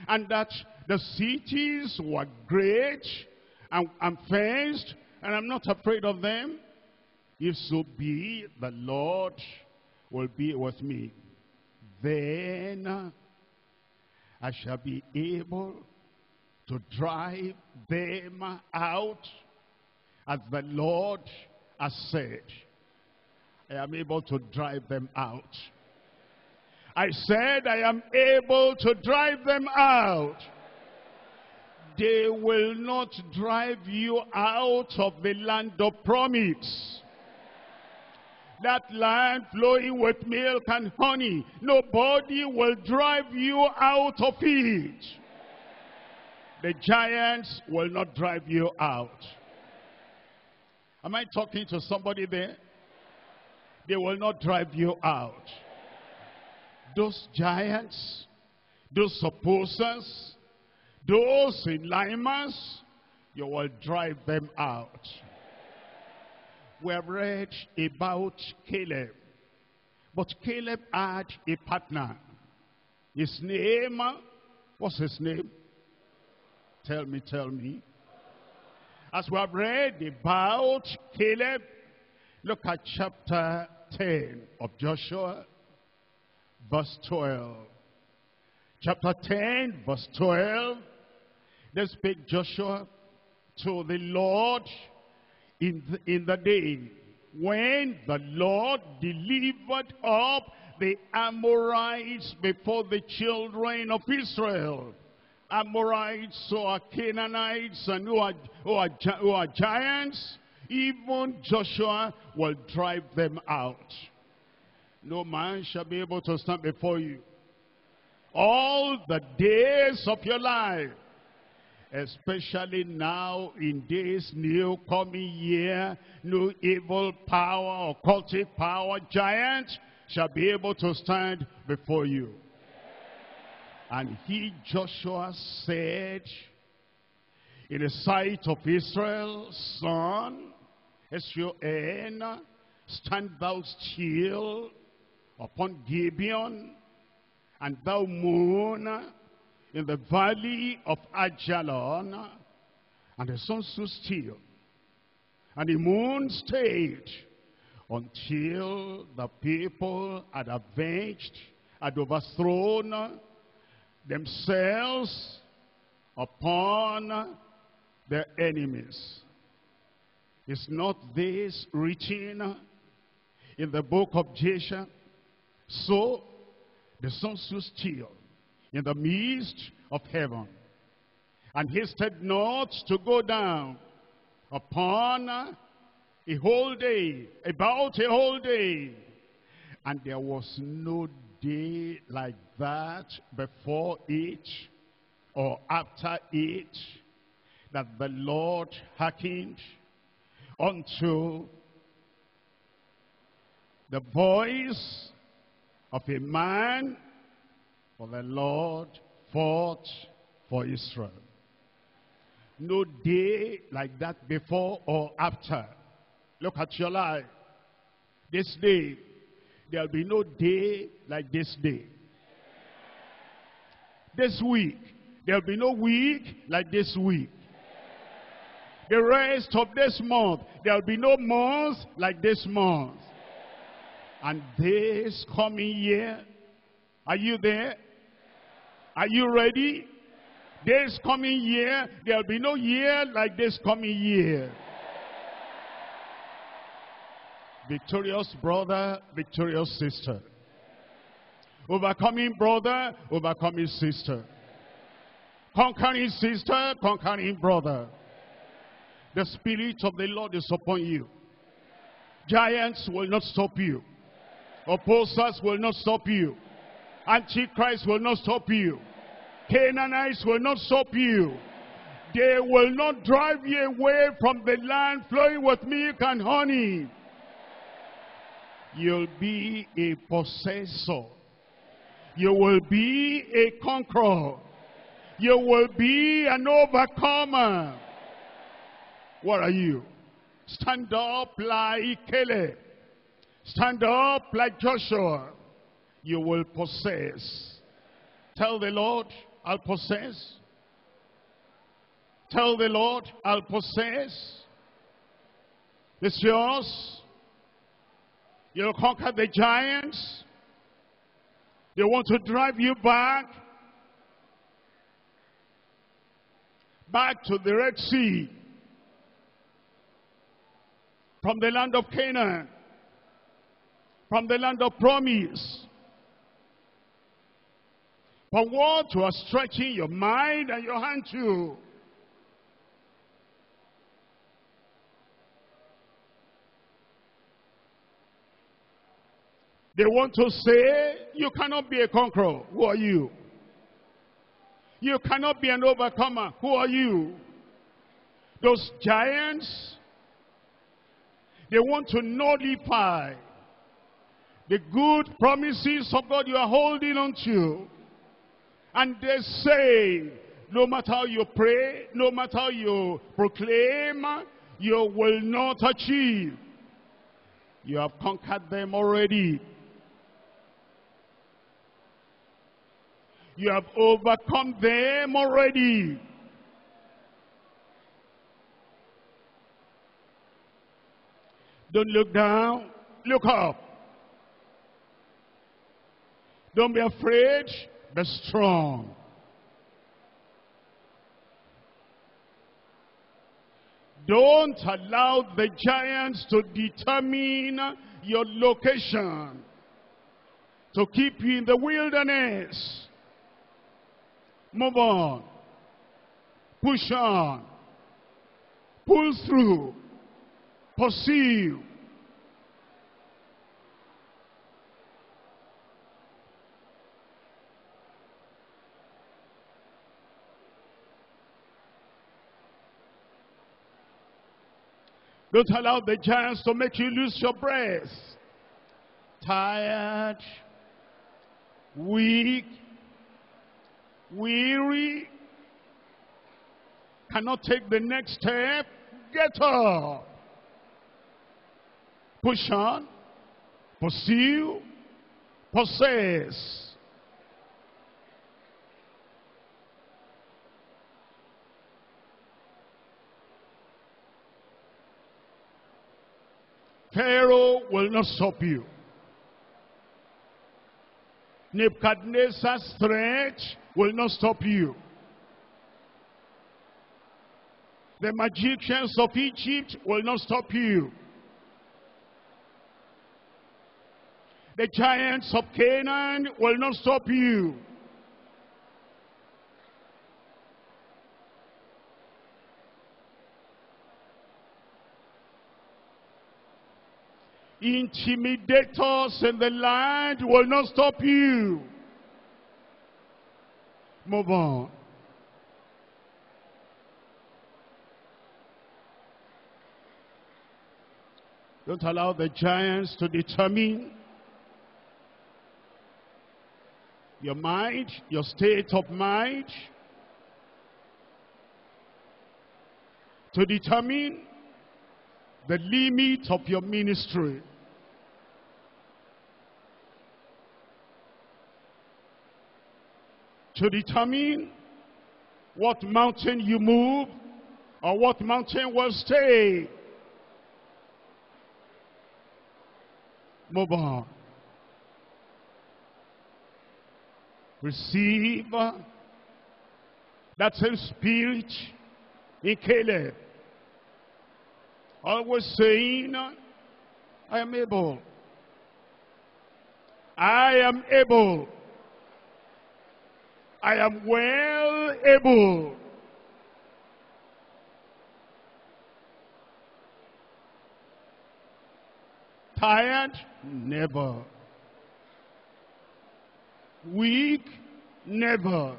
S1: And that the cities were great and, and fenced. And I'm not afraid of them. If so be, the Lord will be with me then I shall be able to drive them out as the Lord has said. I am able to drive them out. I said I am able to drive them out. They will not drive you out of the land of promise that land flowing with milk and honey. Nobody will drive you out of it. The giants will not drive you out. Am I talking to somebody there? They will not drive you out. Those giants, those opposers, those Elimas, you will drive them out we have read about Caleb. But Caleb had a partner. His name, uh, what's his name? Tell me, tell me. As we have read about Caleb, look at chapter 10 of Joshua, verse 12. Chapter 10, verse 12. Let's speak Joshua to the Lord in the, in the day when the Lord delivered up the Amorites before the children of Israel. Amorites who are Canaanites and who are, who are, who are giants, even Joshua will drive them out. No man shall be able to stand before you. All the days of your life, especially now in this new coming year, no evil power or cultic power, giant, shall be able to stand before you. And he, Joshua, said, in the sight of Israel, son, S-U-N, stand thou still upon Gibeon, and thou moon in the valley of Ajalon, and the sun stood still, and the moon stayed until the people had avenged, had overthrown themselves upon their enemies. Is not this written in the book of Jasher? So the sun stood still in the midst of heaven and hasted not to go down upon a whole day, about a whole day. And there was no day like that before it or after it that the Lord hearkened unto the voice of a man for the Lord fought for Israel. No day like that before or after. Look at your life. This day, there'll be no day like this day. This week, there'll be no week like this week. The rest of this month, there'll be no month like this month. And this coming year, are you there? Are you ready? This coming year, there'll be no year like this coming year. Victorious brother, victorious sister. Overcoming brother, overcoming sister. Conquering sister, conquering brother. The Spirit of the Lord is upon you. Giants will not stop you. Opposers will not stop you. Antichrist will not stop you. Canaanites will not stop you. They will not drive you away from the land flowing with milk and honey. You'll be a possessor. You will be a conqueror. You will be an overcomer. What are you? Stand up like Caleb. Stand up like Joshua. You will possess. Tell the Lord, I'll possess. Tell the Lord, I'll possess. It's yours. You'll conquer the giants. They want to drive you back. Back to the Red Sea. From the land of Canaan. From the land of promise. But what you are stretching your mind and your hand to. They want to say, you cannot be a conqueror. Who are you? You cannot be an overcomer. Who are you? Those giants, they want to nullify the good promises of God you are holding on to. And they say, no matter how you pray, no matter how you proclaim, you will not achieve. You have conquered them already. You have overcome them already. Don't look down, look up. Don't be afraid, be strong. Don't allow the giants to determine your location. To keep you in the wilderness. Move on. Push on. Pull through. Pursue. Don't allow the giants to make you lose your breath. Tired, weak, weary, cannot take the next step. Get up. Push on. Pursue. Possess. Pharaoh will not stop you. Nebuchadnezzar's threat will not stop you. The magicians of Egypt will not stop you. The giants of Canaan will not stop you. Intimidators in the land will not stop you. Move on. Don't allow the giants to determine your mind, your state of mind, to determine the limit of your ministry. To determine what mountain you move or what mountain will stay. Move on. Receive that same spirit in Caleb. Always saying, I am able. I am able. I am well able. Tired? Never. Weak? Never.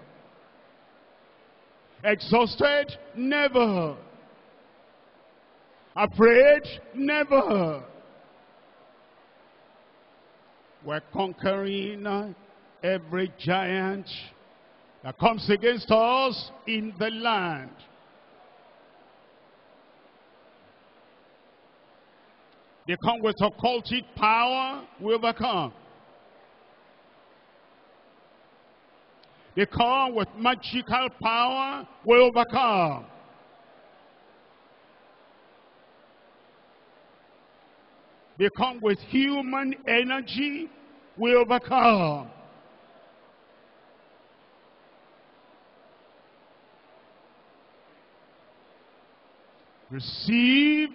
S1: Exhausted? Never. Afraid? Never. We're conquering every giant that comes against us in the land. They come with occultic power, we overcome. They come with magical power, we overcome. They come with human energy, we overcome. Receive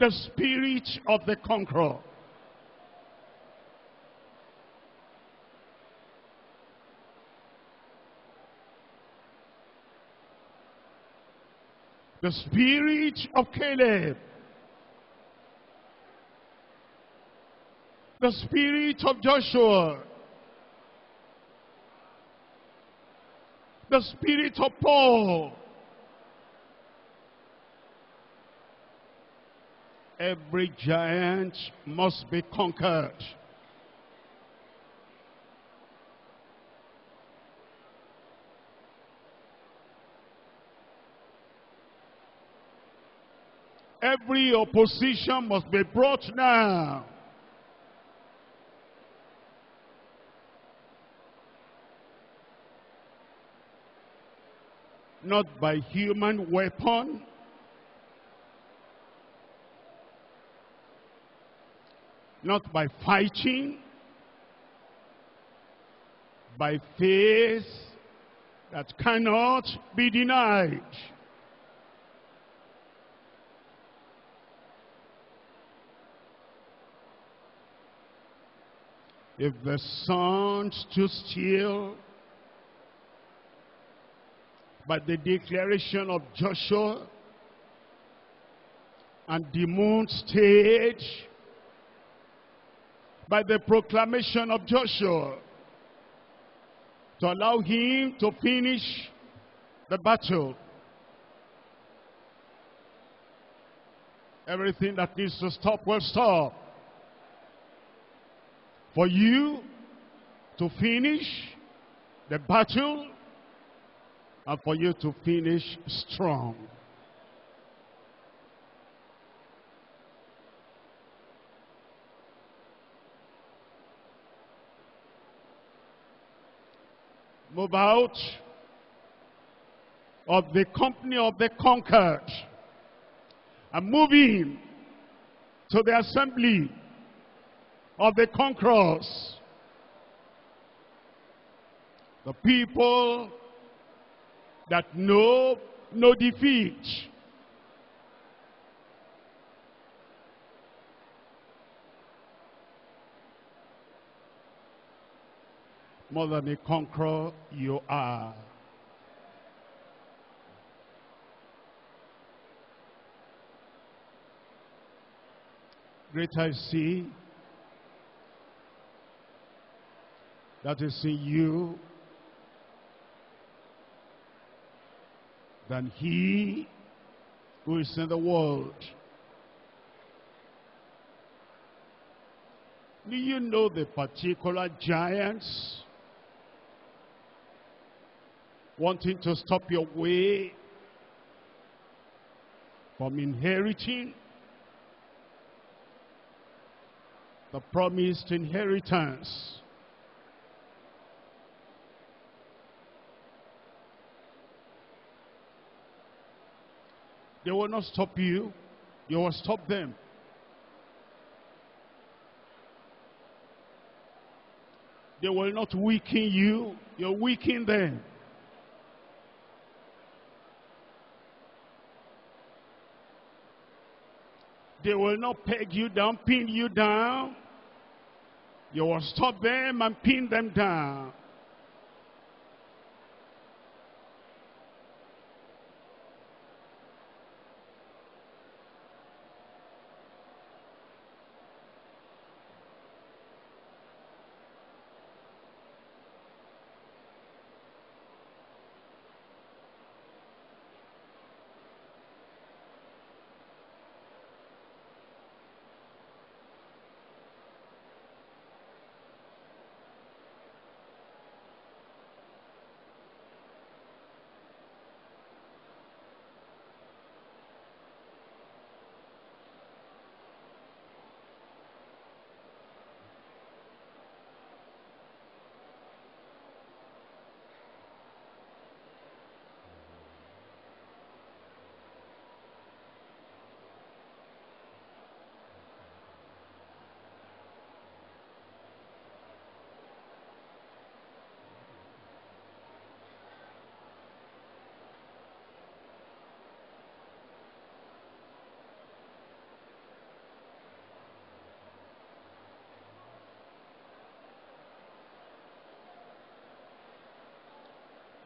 S1: the spirit of the conqueror. The spirit of Caleb. The spirit of Joshua. The spirit of Paul. Every giant must be conquered. Every opposition must be brought down. Not by human weapon, not by fighting, by faith that cannot be denied. If the sun stood still but the declaration of Joshua and the moon stayed by the proclamation of Joshua to allow him to finish the battle. Everything that needs to stop will stop. For you to finish the battle and for you to finish strong. Move out of the company of the conquered and move in to the assembly of the conquerors. The people that know no defeat. More than a conqueror, you are. Greater I see that is in you than he who is in the world. Do you know the particular giants wanting to stop your way from inheriting the promised inheritance? They will not stop you. You will stop them. They will not weaken you. You're weakening them. They will not peg you down, pin you down. You will stop them and pin them down.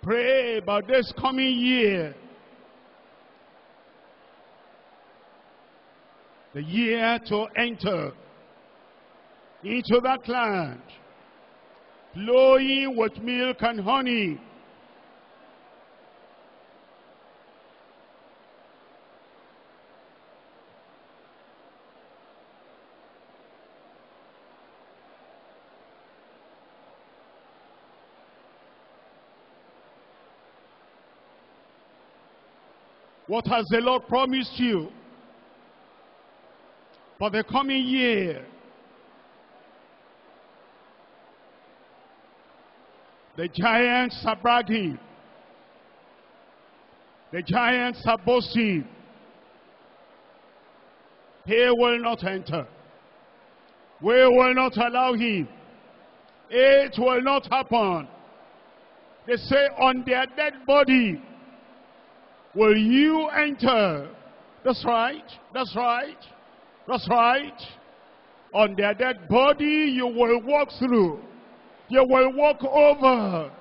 S1: Pray about this coming year. The year to enter into that land, flowing with milk and honey. What has the Lord promised you for the coming year? The giants are bragging. The giants are boasting. He will not enter. We will not allow him. It will not happen. They say on their dead body, will you enter? That's right. That's right. That's right. On their dead body you will walk through. You will walk over.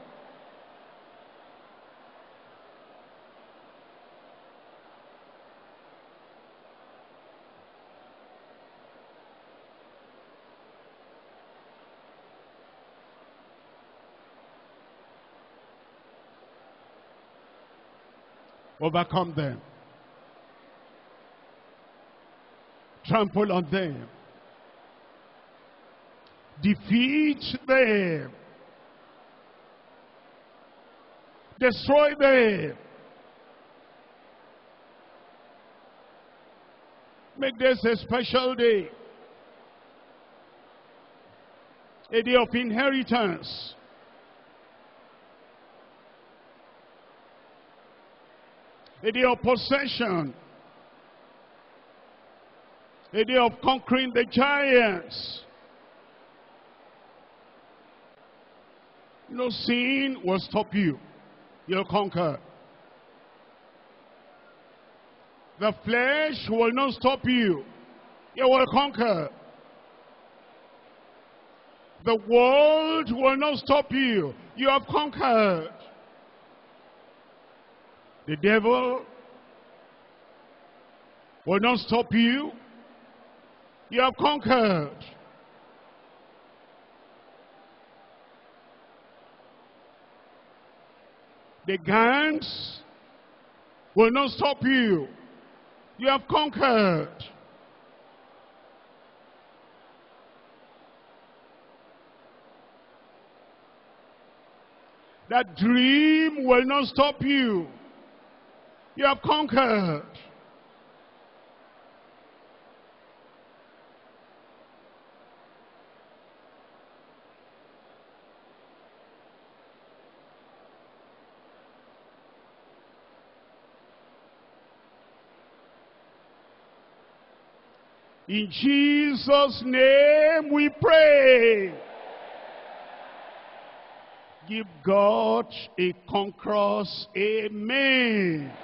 S1: Overcome them. Trample on them. Defeat them. Destroy them. Make this a special day. A day of inheritance. A day of possession. A day of conquering the giants. No sin will stop you. You'll conquer. The flesh will not stop you. You will conquer. The world will not stop you. You have conquered. The devil will not stop you. You have conquered. The gangs will not stop you. You have conquered. That dream will not stop you. You have conquered. In Jesus' name we pray. Give God a conqueror's amen.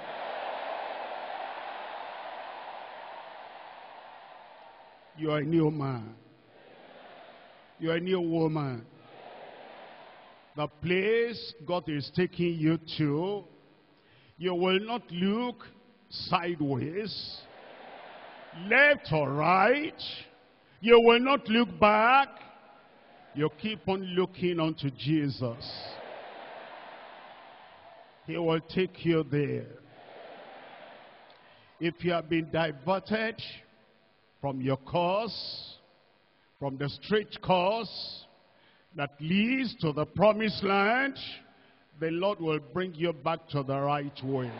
S1: You are a new man. You are a new woman. The place God is taking you to, you will not look sideways left or right. You will not look back. You keep on looking unto Jesus. He will take you there. If you have been diverted from your course, from the straight course that leads to the promised land, the Lord will bring you back to the right way.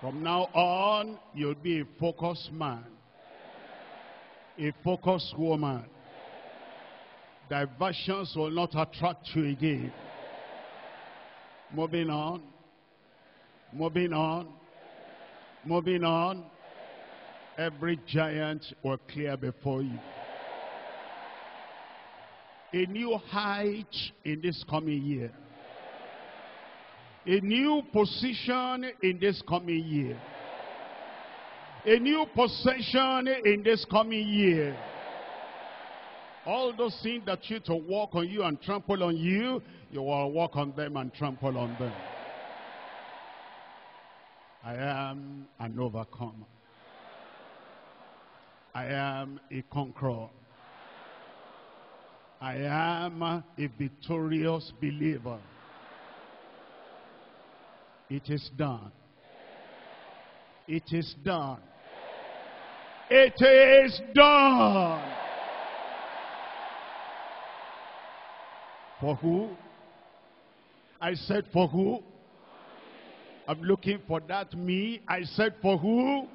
S1: From now on, you'll be a focused man. A focused woman. Diversions will not attract you again. Moving on. Moving on. Moving on. Every giant will clear before you. A new height in this coming year a new position in this coming year. A new possession in this coming year. All those things that you to walk on you and trample on you, you will walk on them and trample on them. I am an overcomer. I am a conqueror. I am a victorious believer. It is done. It is done. It is done. For who? I said for who? I'm looking for that me. I said for who?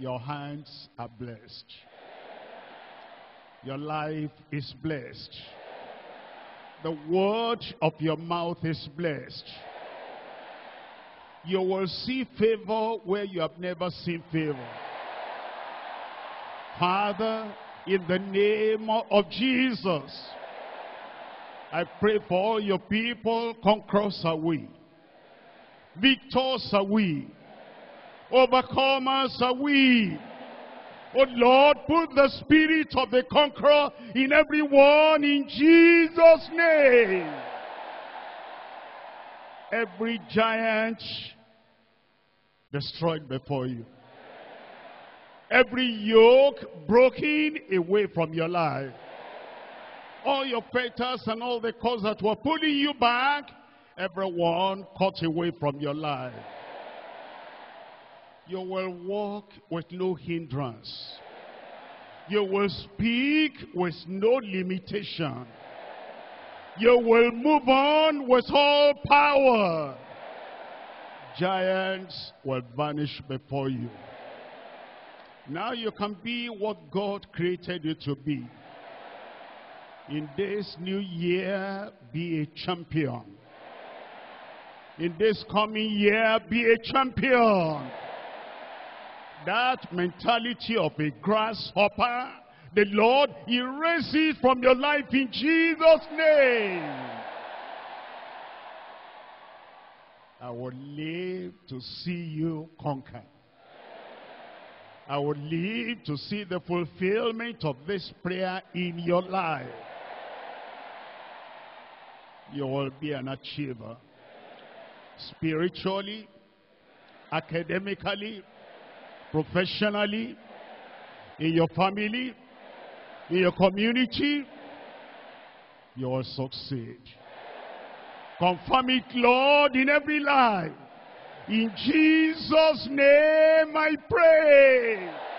S1: Your hands are blessed. Your life is blessed. The word of your mouth is blessed. You will see favor where you have never seen favor. Father, in the name of Jesus, I pray for all your people, conquerors are we. Victors are we. Overcomers are we. Oh Lord, put the spirit of the conqueror in everyone in Jesus' name. Every giant destroyed before you. Every yoke broken away from your life. All your fetters and all the cause that were pulling you back, everyone cut away from your life. You will walk with no hindrance. You will speak with no limitation. You will move on with all power. Giants will vanish before you. Now you can be what God created you to be. In this new year, be a champion. In this coming year, be a champion. That mentality of a grasshopper, the Lord erases from your life in Jesus' name. I will live to see you conquer. I will live to see the fulfillment of this prayer in your life. You will be an achiever. Spiritually, academically, professionally, in your family, in your community, you will succeed. Confirm it, Lord, in every life. In Jesus' name I pray.